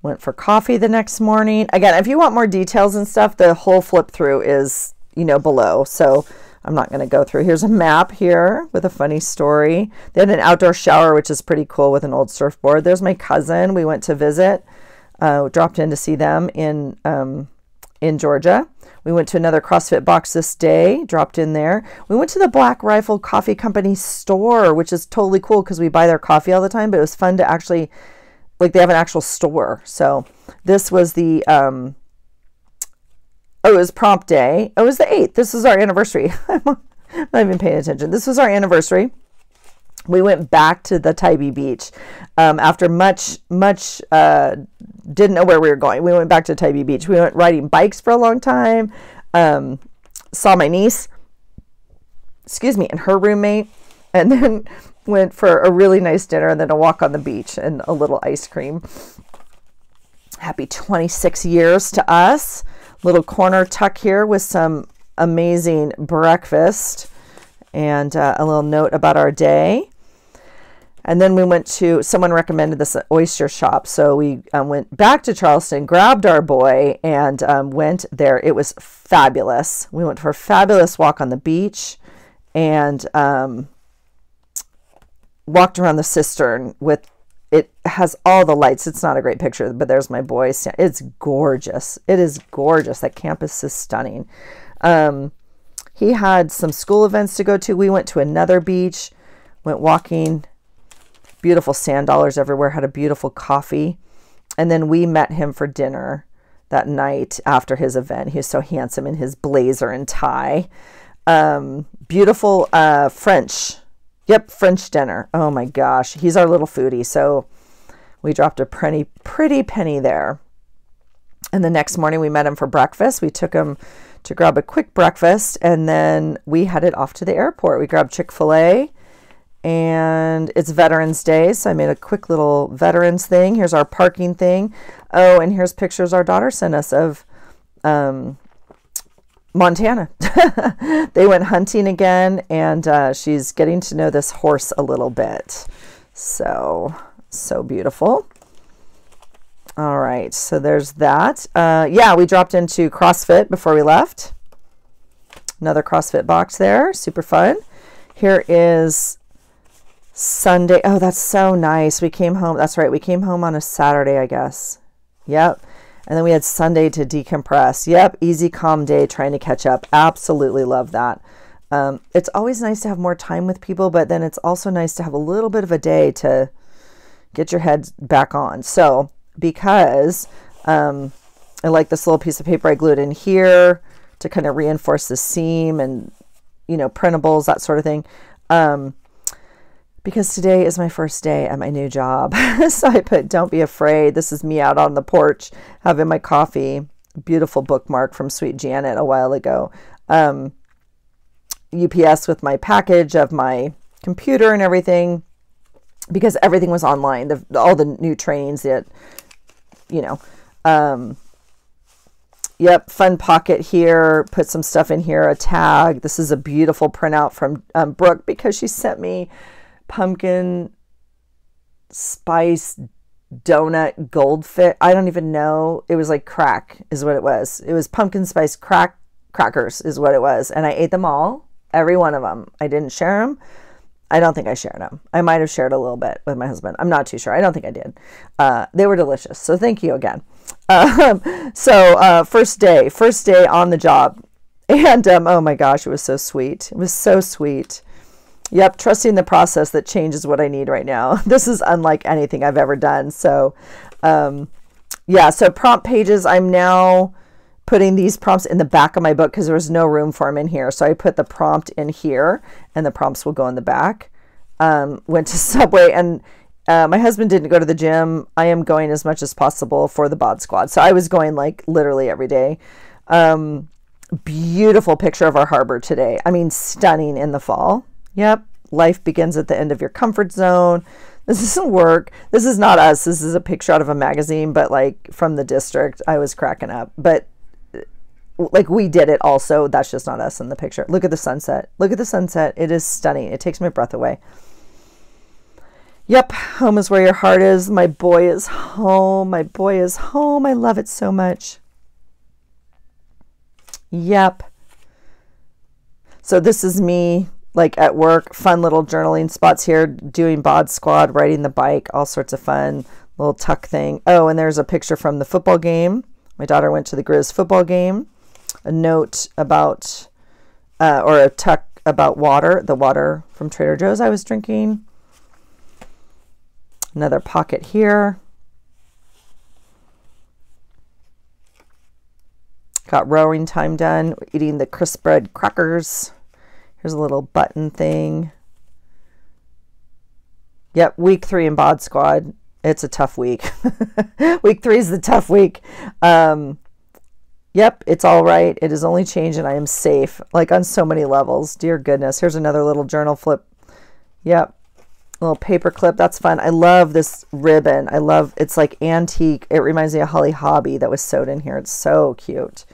Went for coffee the next morning. Again, if you want more details and stuff, the whole flip through is, you know, below. So I'm not going to go through. Here's a map here with a funny story. They had an outdoor shower, which is pretty cool with an old surfboard. There's my cousin. We went to visit uh, dropped in to see them in um, in Georgia. We went to another CrossFit box this day, dropped in there. We went to the Black Rifle Coffee Company store, which is totally cool because we buy their coffee all the time, but it was fun to actually like they have an actual store. So this was the um, oh, it was prompt day. Oh, it was the eighth. This is our anniversary. I'm not even paying attention. This was our anniversary. We went back to the Tybee Beach um, after much, much, uh, didn't know where we were going. We went back to Tybee Beach. We went riding bikes for a long time. Um, saw my niece, excuse me, and her roommate, and then went for a really nice dinner and then a walk on the beach and a little ice cream. Happy 26 years to us. Little corner tuck here with some amazing breakfast and uh, a little note about our day. And then we went to, someone recommended this oyster shop. So we um, went back to Charleston, grabbed our boy, and um, went there. It was fabulous. We went for a fabulous walk on the beach and um, walked around the cistern with it has all the lights. It's not a great picture, but there's my boy. It's gorgeous. It is gorgeous. That campus is stunning. Um, he had some school events to go to. We went to another beach, went walking, beautiful sand dollars everywhere, had a beautiful coffee. And then we met him for dinner that night after his event. He was so handsome in his blazer and tie. Um, beautiful uh, French Yep, French dinner. Oh my gosh, he's our little foodie. So we dropped a pretty, pretty penny there. And the next morning we met him for breakfast. We took him to grab a quick breakfast and then we headed off to the airport. We grabbed Chick fil A and it's Veterans Day. So I made a quick little veterans thing. Here's our parking thing. Oh, and here's pictures our daughter sent us of um, Montana. they went hunting again, and uh, she's getting to know this horse a little bit. So, so beautiful. All right, so there's that. Uh, yeah, we dropped into CrossFit before we left. Another CrossFit box there, super fun. Here is Sunday. Oh, that's so nice. We came home. That's right. We came home on a Saturday, I guess. Yep. And then we had Sunday to decompress. Yep, easy, calm day trying to catch up. Absolutely love that. Um, it's always nice to have more time with people, but then it's also nice to have a little bit of a day to get your head back on. So, because um, I like this little piece of paper I glued in here to kind of reinforce the seam and, you know, printables, that sort of thing. Um, because today is my first day at my new job. so I put, don't be afraid. This is me out on the porch having my coffee. Beautiful bookmark from Sweet Janet a while ago. Um, UPS with my package of my computer and everything because everything was online. The, all the new trainings that, you know, um, Yep, fun pocket here. Put some stuff in here, a tag. This is a beautiful printout from um, Brooke because she sent me pumpkin spice donut goldfish. I don't even know. It was like crack, is what it was. It was pumpkin spice crack crackers, is what it was. And I ate them all, every one of them. I didn't share them. I don't think I shared them. I might have shared a little bit with my husband. I'm not too sure. I don't think I did. Uh, they were delicious. So thank you again. Um, so uh, first day, first day on the job. And um, oh my gosh, it was so sweet. It was so sweet. Yep, trusting the process that changes what I need right now. This is unlike anything I've ever done. So, um, yeah, so prompt pages, I'm now putting these prompts in the back of my book because there was no room for them in here. So I put the prompt in here and the prompts will go in the back. Um, went to Subway and uh, my husband didn't go to the gym. I am going as much as possible for the bod squad. So I was going like literally every day. Um, beautiful picture of our harbor today. I mean, stunning in the fall. Yep, life begins at the end of your comfort zone. This doesn't work. This is not us. This is a picture out of a magazine, but like from the district. I was cracking up. But uh, like we did it also. That's just not us in the picture. Look at the sunset. Look at the sunset. It is stunning. It takes my breath away. Yep, home is where your heart is. My boy is home. My boy is home. I love it so much. Yep. So this is me like at work, fun little journaling spots here, doing bod squad, riding the bike, all sorts of fun little tuck thing. Oh, and there's a picture from the football game. My daughter went to the Grizz football game. A note about, uh, or a tuck about water, the water from Trader Joe's I was drinking. Another pocket here. Got rowing time done, eating the crisp bread crackers. Here's a little button thing. Yep, week three in Bod Squad. It's a tough week. week three is the tough week. Um, yep, it's all right. It is only change and I am safe, like on so many levels. Dear goodness. Here's another little journal flip. Yep, little paper clip. That's fun. I love this ribbon. I love, it's like antique. It reminds me of Holly Hobbie that was sewed in here. It's so cute.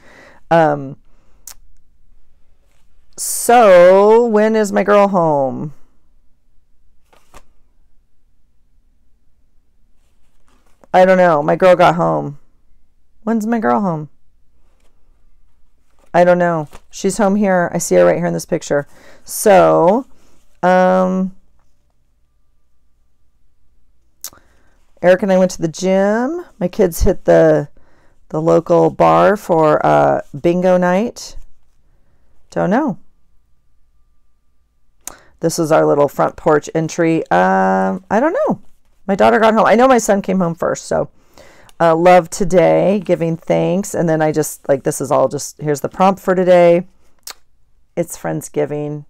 Um, so when is my girl home? I don't know. My girl got home. When's my girl home? I don't know. She's home here. I see her right here in this picture. So, um, Eric and I went to the gym. My kids hit the the local bar for uh, bingo night. Don't know. This is our little front porch entry. Um, I don't know. My daughter got home. I know my son came home first, so uh, love today, giving thanks, and then I just like this is all just here's the prompt for today. It's Friendsgiving.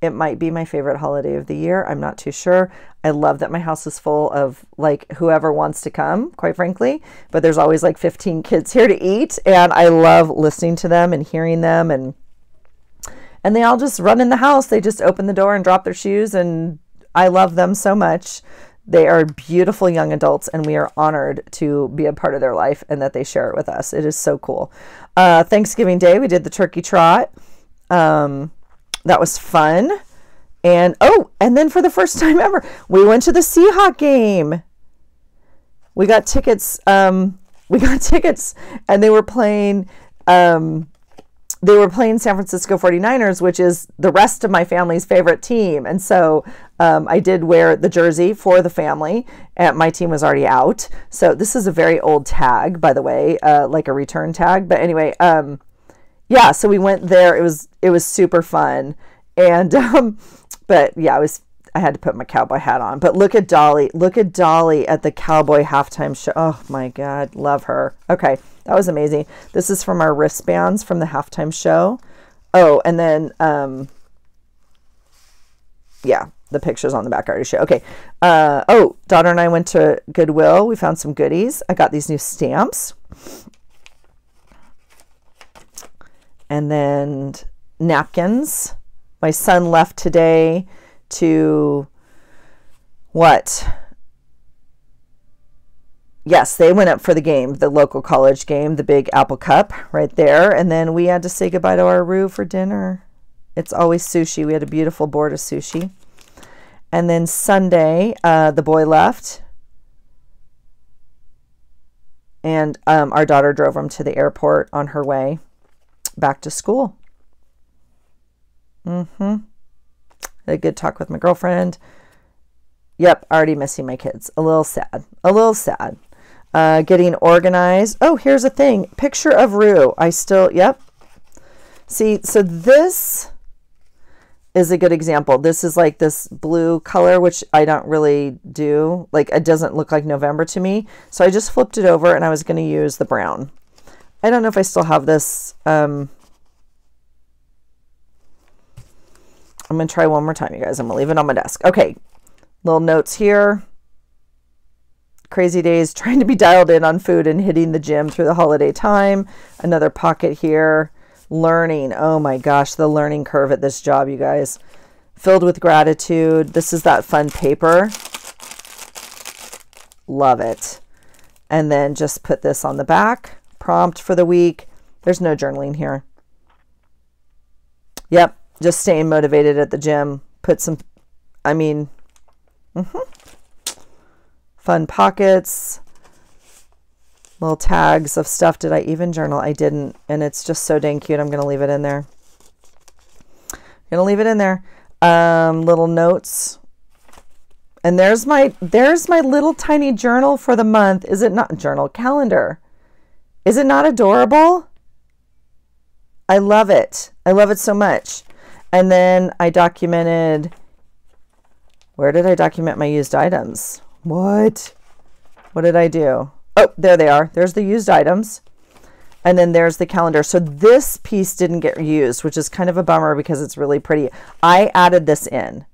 It might be my favorite holiday of the year. I'm not too sure. I love that my house is full of like whoever wants to come, quite frankly. But there's always like 15 kids here to eat, and I love listening to them and hearing them and and they all just run in the house. They just open the door and drop their shoes and I love them so much. They are beautiful young adults, and we are honored to be a part of their life and that they share it with us. It is so cool. Uh, Thanksgiving Day, we did the turkey trot. Um, that was fun. And oh, and then for the first time ever, we went to the Seahawk game. We got tickets. Um, we got tickets, and they were playing. Um, they were playing San Francisco 49ers, which is the rest of my family's favorite team. And so um, I did wear the jersey for the family, and my team was already out. So this is a very old tag, by the way, uh, like a return tag. But anyway, um, yeah, so we went there. It was it was super fun, and um, but yeah, it was I had to put my cowboy hat on. But look at Dolly. Look at Dolly at the cowboy halftime show. Oh my God, love her. Okay, that was amazing. This is from our wristbands from the halftime show. Oh, and then um, yeah, the pictures on the back already show. Okay. Uh, oh, daughter and I went to Goodwill. We found some goodies. I got these new stamps. and then napkins. My son left today to what? Yes, they went up for the game, the local college game, the big Apple Cup right there. And then we had to say goodbye to our Rue for dinner. It's always sushi. We had a beautiful board of sushi. And then Sunday, uh, the boy left. And um, our daughter drove him to the airport on her way back to school. Mm-hmm. a good talk with my girlfriend. Yep, already missing my kids. A little sad. A little sad. Uh, getting organized. Oh, here's a thing. Picture of Rue. I still, yep. See, so this is a good example. This is like this blue color, which I don't really do. Like, it doesn't look like November to me. So I just flipped it over and I was going to use the brown. I don't know if I still have this. Um, I'm going to try one more time, you guys. I'm going to leave it on my desk. Okay, little notes here. Crazy days trying to be dialed in on food and hitting the gym through the holiday time. Another pocket here. Learning. Oh my gosh, the learning curve at this job, you guys. Filled with gratitude. This is that fun paper. Love it. And then just put this on the back prompt for the week. There's no journaling here. Yep, just staying motivated at the gym. Put some, I mean, mm-hmm. fun pockets, little tags of stuff. Did I even journal? I didn't, and it's just so dang cute. I'm going to leave it in there. I'm going to leave it in there. Um, little notes. And there's my there's my little tiny journal for the month. Is it not journal calendar? Is it not adorable? I love it. I love it so much. And then I documented, where did I document my used items? What? What did I do? Oh, there they are. There's the used items. And then there's the calendar. So this piece didn't get used, which is kind of a bummer because it's really pretty. I added this in.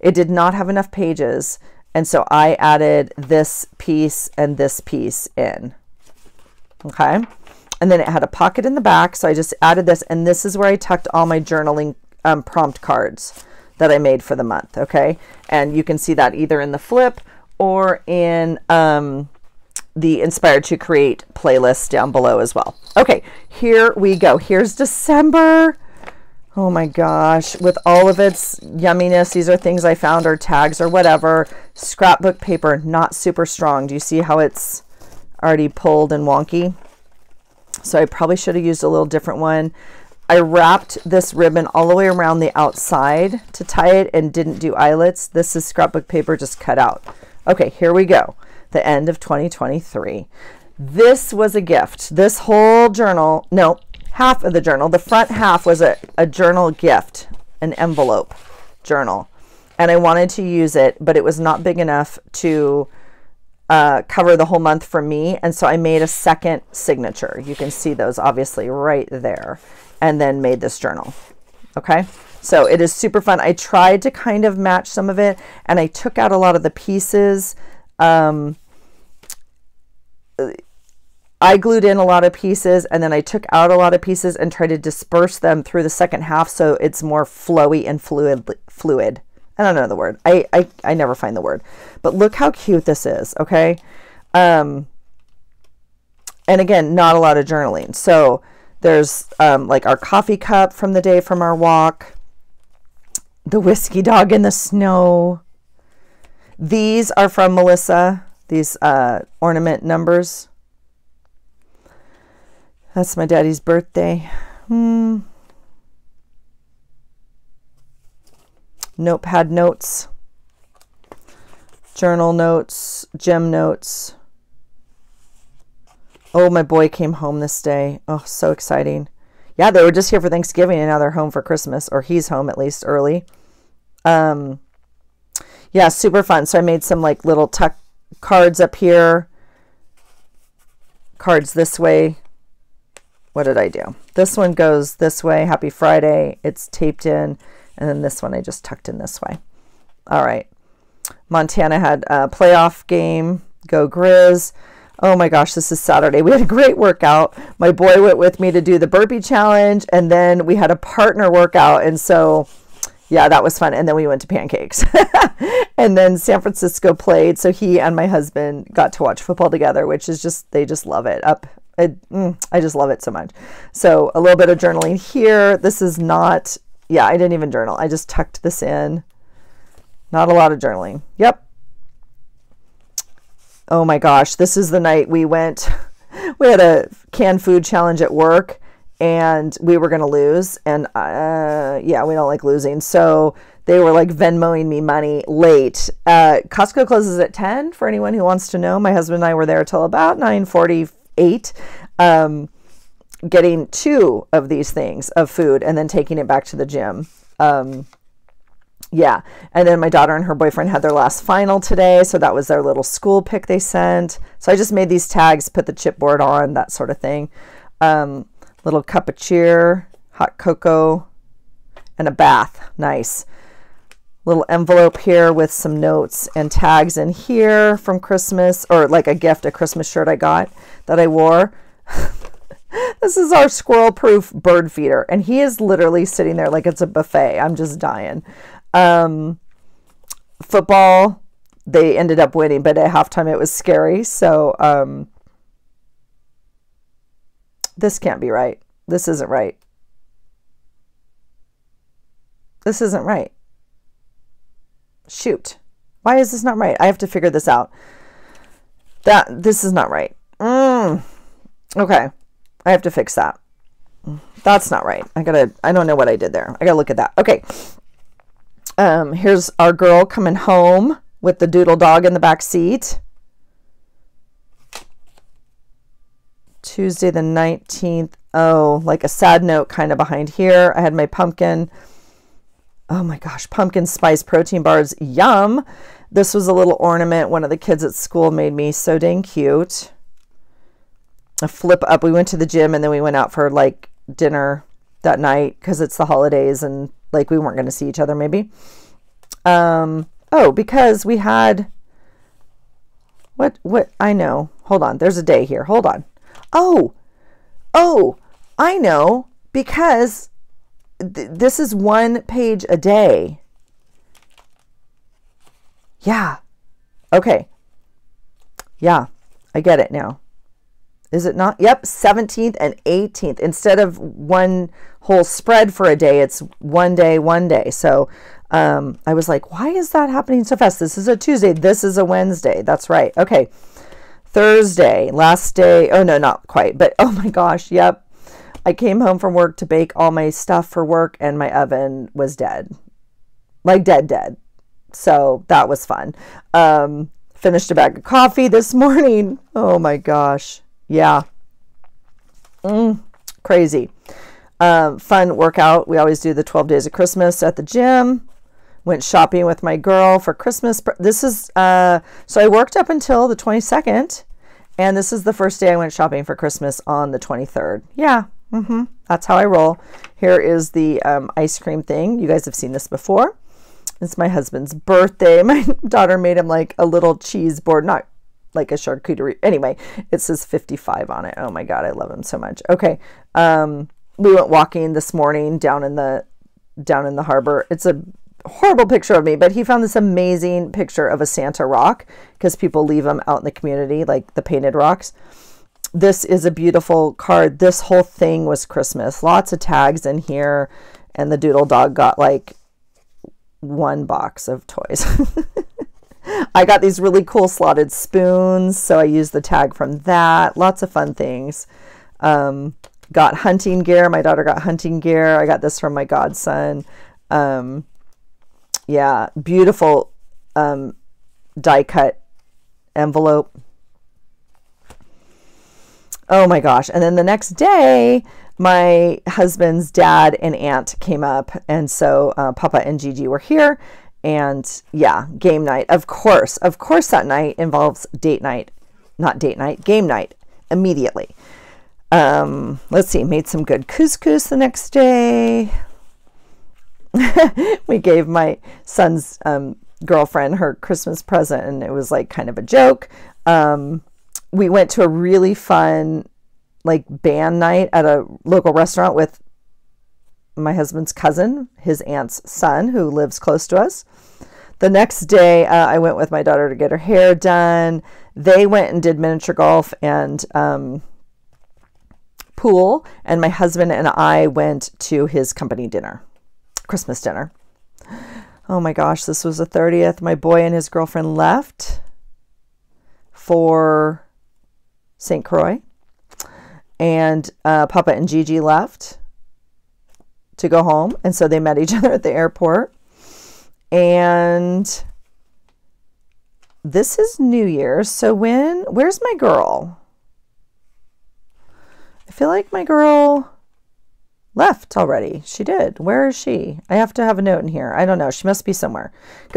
It did not have enough pages. And so I added this piece and this piece in. Okay. And then it had a pocket in the back. So I just added this. And this is where I tucked all my journaling um, prompt cards that I made for the month. Okay. And you can see that either in the flip or in um, the Inspired to Create playlist down below as well. Okay, here we go. Here's December. Oh my gosh, with all of its yumminess, these are things I found or tags or whatever. Scrapbook paper, not super strong. Do you see how it's already pulled and wonky? So I probably should have used a little different one. I wrapped this ribbon all the way around the outside to tie it and didn't do eyelets. This is scrapbook paper just cut out. Okay, here we go. The end of 2023. This was a gift. This whole journal, no, half of the journal, the front half was a, a journal gift, an envelope journal. And I wanted to use it, but it was not big enough to uh, cover the whole month for me. And so I made a second signature. You can see those obviously right there. And then made this journal. Okay. So it is super fun. I tried to kind of match some of it and I took out a lot of the pieces. Um, I glued in a lot of pieces and then I took out a lot of pieces and tried to disperse them through the second half so it's more flowy and fluid. fluid. I don't know the word. I, I, I never find the word. But look how cute this is, okay? Um, and again, not a lot of journaling. So there's um, like our coffee cup from the day from our walk the whiskey dog in the snow. These are from Melissa, these uh, ornament numbers. That's my daddy's birthday. Hmm. Notepad notes, journal notes, gem notes. Oh, my boy came home this day. Oh, so exciting. Yeah, they were just here for Thanksgiving and now they're home for Christmas, or he's home at least early. Um, yeah, super fun. So I made some like little tuck cards up here, cards this way. What did I do? This one goes this way. Happy Friday. It's taped in. And then this one I just tucked in this way. All right. Montana had a playoff game. Go Grizz. Oh my gosh, this is Saturday. We had a great workout. My boy went with me to do the burpee challenge, and then we had a partner workout. And so yeah, that was fun. And then we went to pancakes. and then San Francisco played. So he and my husband got to watch football together, which is just, they just love it. Up, it, mm, I just love it so much. So a little bit of journaling here. This is not, yeah, I didn't even journal. I just tucked this in. Not a lot of journaling. Yep. Oh my gosh, this is the night we went. We had a canned food challenge at work and we were going to lose. And uh, yeah, we don't like losing. So they were like Venmoing me money late. Uh, Costco closes at 10 for anyone who wants to know. My husband and I were there till about 948. Um, getting two of these things of food and then taking it back to the gym. Um, yeah. And then my daughter and her boyfriend had their last final today. So that was their little school pick they sent. So I just made these tags, put the chipboard on, that sort of thing. Um, little cup of cheer, hot cocoa, and a bath. Nice. Little envelope here with some notes and tags in here from Christmas, or like a gift, a Christmas shirt I got that I wore. this is our squirrel proof bird feeder, and he is literally sitting there like it's a buffet. I'm just dying. Um, football, they ended up winning, but at halftime it was scary. So, um, this can't be right. This isn't right. This isn't right. Shoot. Why is this not right? I have to figure this out. That this is not right. Mm. Okay. I have to fix that. That's not right. I gotta I don't know what I did there. I gotta look at that. Okay. Um, here's our girl coming home with the doodle dog in the back seat. Tuesday the 19th. Oh, like a sad note kind of behind here. I had my pumpkin. Oh my gosh, pumpkin spice protein bars. Yum. This was a little ornament one of the kids at school made me. So dang cute. a flip up. We went to the gym and then we went out for like dinner that night because it's the holidays and like we weren't going to see each other maybe. Um, oh, because we had what what I know. Hold on. There's a day here. Hold on. Oh. Oh, I know because th- this is one page a day. Yeah. Okay. Yeah. I get it now. Is it not? Yep, 17th and 18th. Instead of one whole spread for a day, it's one day, one day. So um, I was like, why is that happening so fast? This is a Tuesday. This is a Wednesday. That's right. Okay. Thursday, last day. Oh, no, not quite. But oh my gosh. Yep. I came home from work to bake all my stuff for work, and my oven was dead. Like dead, dead. So that was fun. Um, finished a bag of coffee this morning. Oh my gosh. Yeah. Mm, crazy. Um, fun workout. We always do the 12 days of Christmas at the gym. Went shopping with my girl for Christmas. This is, uh, so I worked up until the 22nd, and this is the first day I went shopping for Christmas on the 23rd. Yeah. Mm-hmm. That's how I roll. Here is the um, ice cream thing. You guys have seen this before. It's my husband's birthday. My daughter made him like a little cheese board, not like a charcuterie. Anyway, it says 55 on it. Oh my God, I love him so much. Okay. Um, we went walking this morning down in the down in the harbor. It's a horrible picture of me, but he found this amazing picture of a Santa rock because people leave them out in the community, like the painted rocks. This is a beautiful card. This whole thing was Christmas. Lots of tags in here, and the doodle dog got like one box of toys. I got these really cool slotted spoons, so I used the tag from that. Lots of fun things. Um, got hunting gear. My daughter got hunting gear. I got this from my godson. Um, yeah, beautiful um, die cut envelope. Oh my gosh. And then the next day, my husband's dad and aunt came up. And so uh, Papa and Gigi were here and yeah, game night. Of course, of course, that night involves date night, not date night, game night immediately. Um, let's see, made some good couscous the next day. we gave my son's um, girlfriend her Christmas present, and it was like kind of a joke. Um, we went to a really fun like band night at a local restaurant with my husband's cousin, his aunt's son, who lives close to us. The next day, uh, I went with my daughter to get her hair done. They went and did miniature golf and um, pool, and my husband and I went to his company dinner, Christmas dinner. Oh my gosh, this was the 30th. My boy and his girlfriend left for St. Croix, and uh, Papa and Gigi left to go home. And so they met each other at the airport. And this is New Year's. So when, where's my girl? I feel like my girl left already. She did. Where is she? I have to have a note in here. I don't know. She must be somewhere.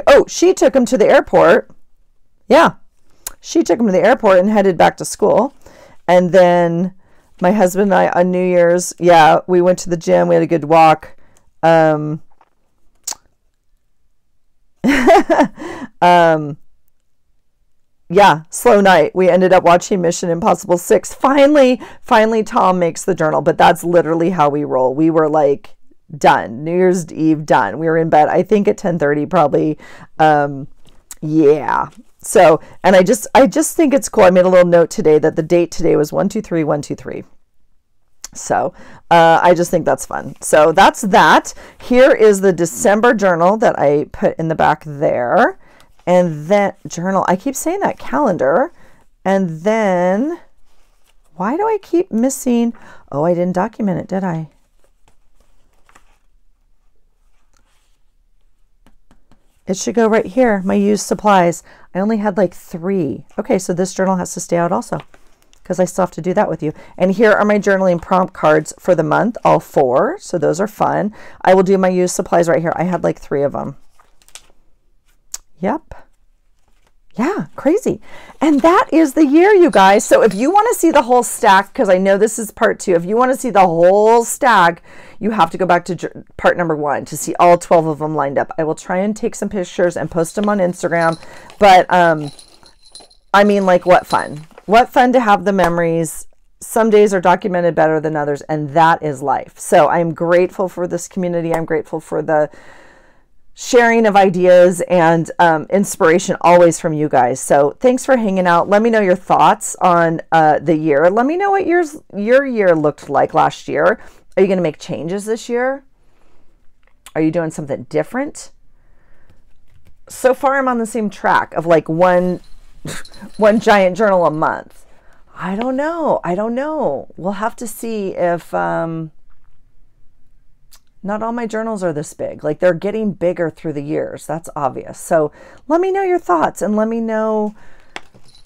Oh, she took him to the airport. Yeah. She took him to the airport and headed back to school. And then my husband and I on New Year's, yeah, we went to the gym. We had a good walk. Um, um, yeah, slow night. We ended up watching Mission Impossible 6. Finally, finally, Tom makes the journal, but that's literally how we roll. We were like, done. New Year's Eve done. We were in bed, I think at 1030 probably. Um, yeah. So, and I just, I just think it's cool. I made a little note today that the date today was one two three one two three. So, uh, I just think that's fun. So that's that. Here is the December journal that I put in the back there, and then journal. I keep saying that calendar, and then why do I keep missing? Oh, I didn't document it, did I? It should go right here, my used supplies. I only had like three. Okay, so this journal has to stay out also because I still have to do that with you. And here are my journaling prompt cards for the month, all four. So those are fun. I will do my used supplies right here. I had like three of them. Yep. Yeah, crazy. And that is the year, you guys. So if you want to see the whole stack, because I know this is part two, if you want to see the whole stack, you have to go back to part number one to see all 12 of them lined up. I will try and take some pictures and post them on Instagram. But um, I mean, like, what fun. What fun to have the memories. Some days are documented better than others, and that is life. So I'm grateful for this community. I'm grateful for the sharing of ideas and um, inspiration always from you guys. So thanks for hanging out. Let me know your thoughts on uh, the year. Let me know what yours your year looked like last year. Are you going to make changes this year? Are you doing something different? So far, I'm on the same track of like one one giant journal a month. I don't know. I don't know. We'll have to see if. Um, not all my journals are this big. Like they're getting bigger through the years. That's obvious. So let me know your thoughts and let me know.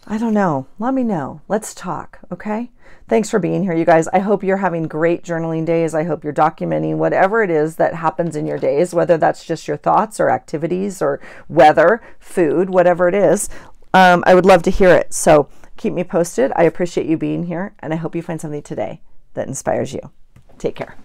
I don't know. Let me know. Let's talk. Okay. Thanks for being here, you guys. I hope you're having great journaling days. I hope you're documenting whatever it is that happens in your days, whether that's just your thoughts or activities or weather, food, whatever it is. Um, I would love to hear it. So keep me posted. I appreciate you being here, and I hope you find something today that inspires you. Take care.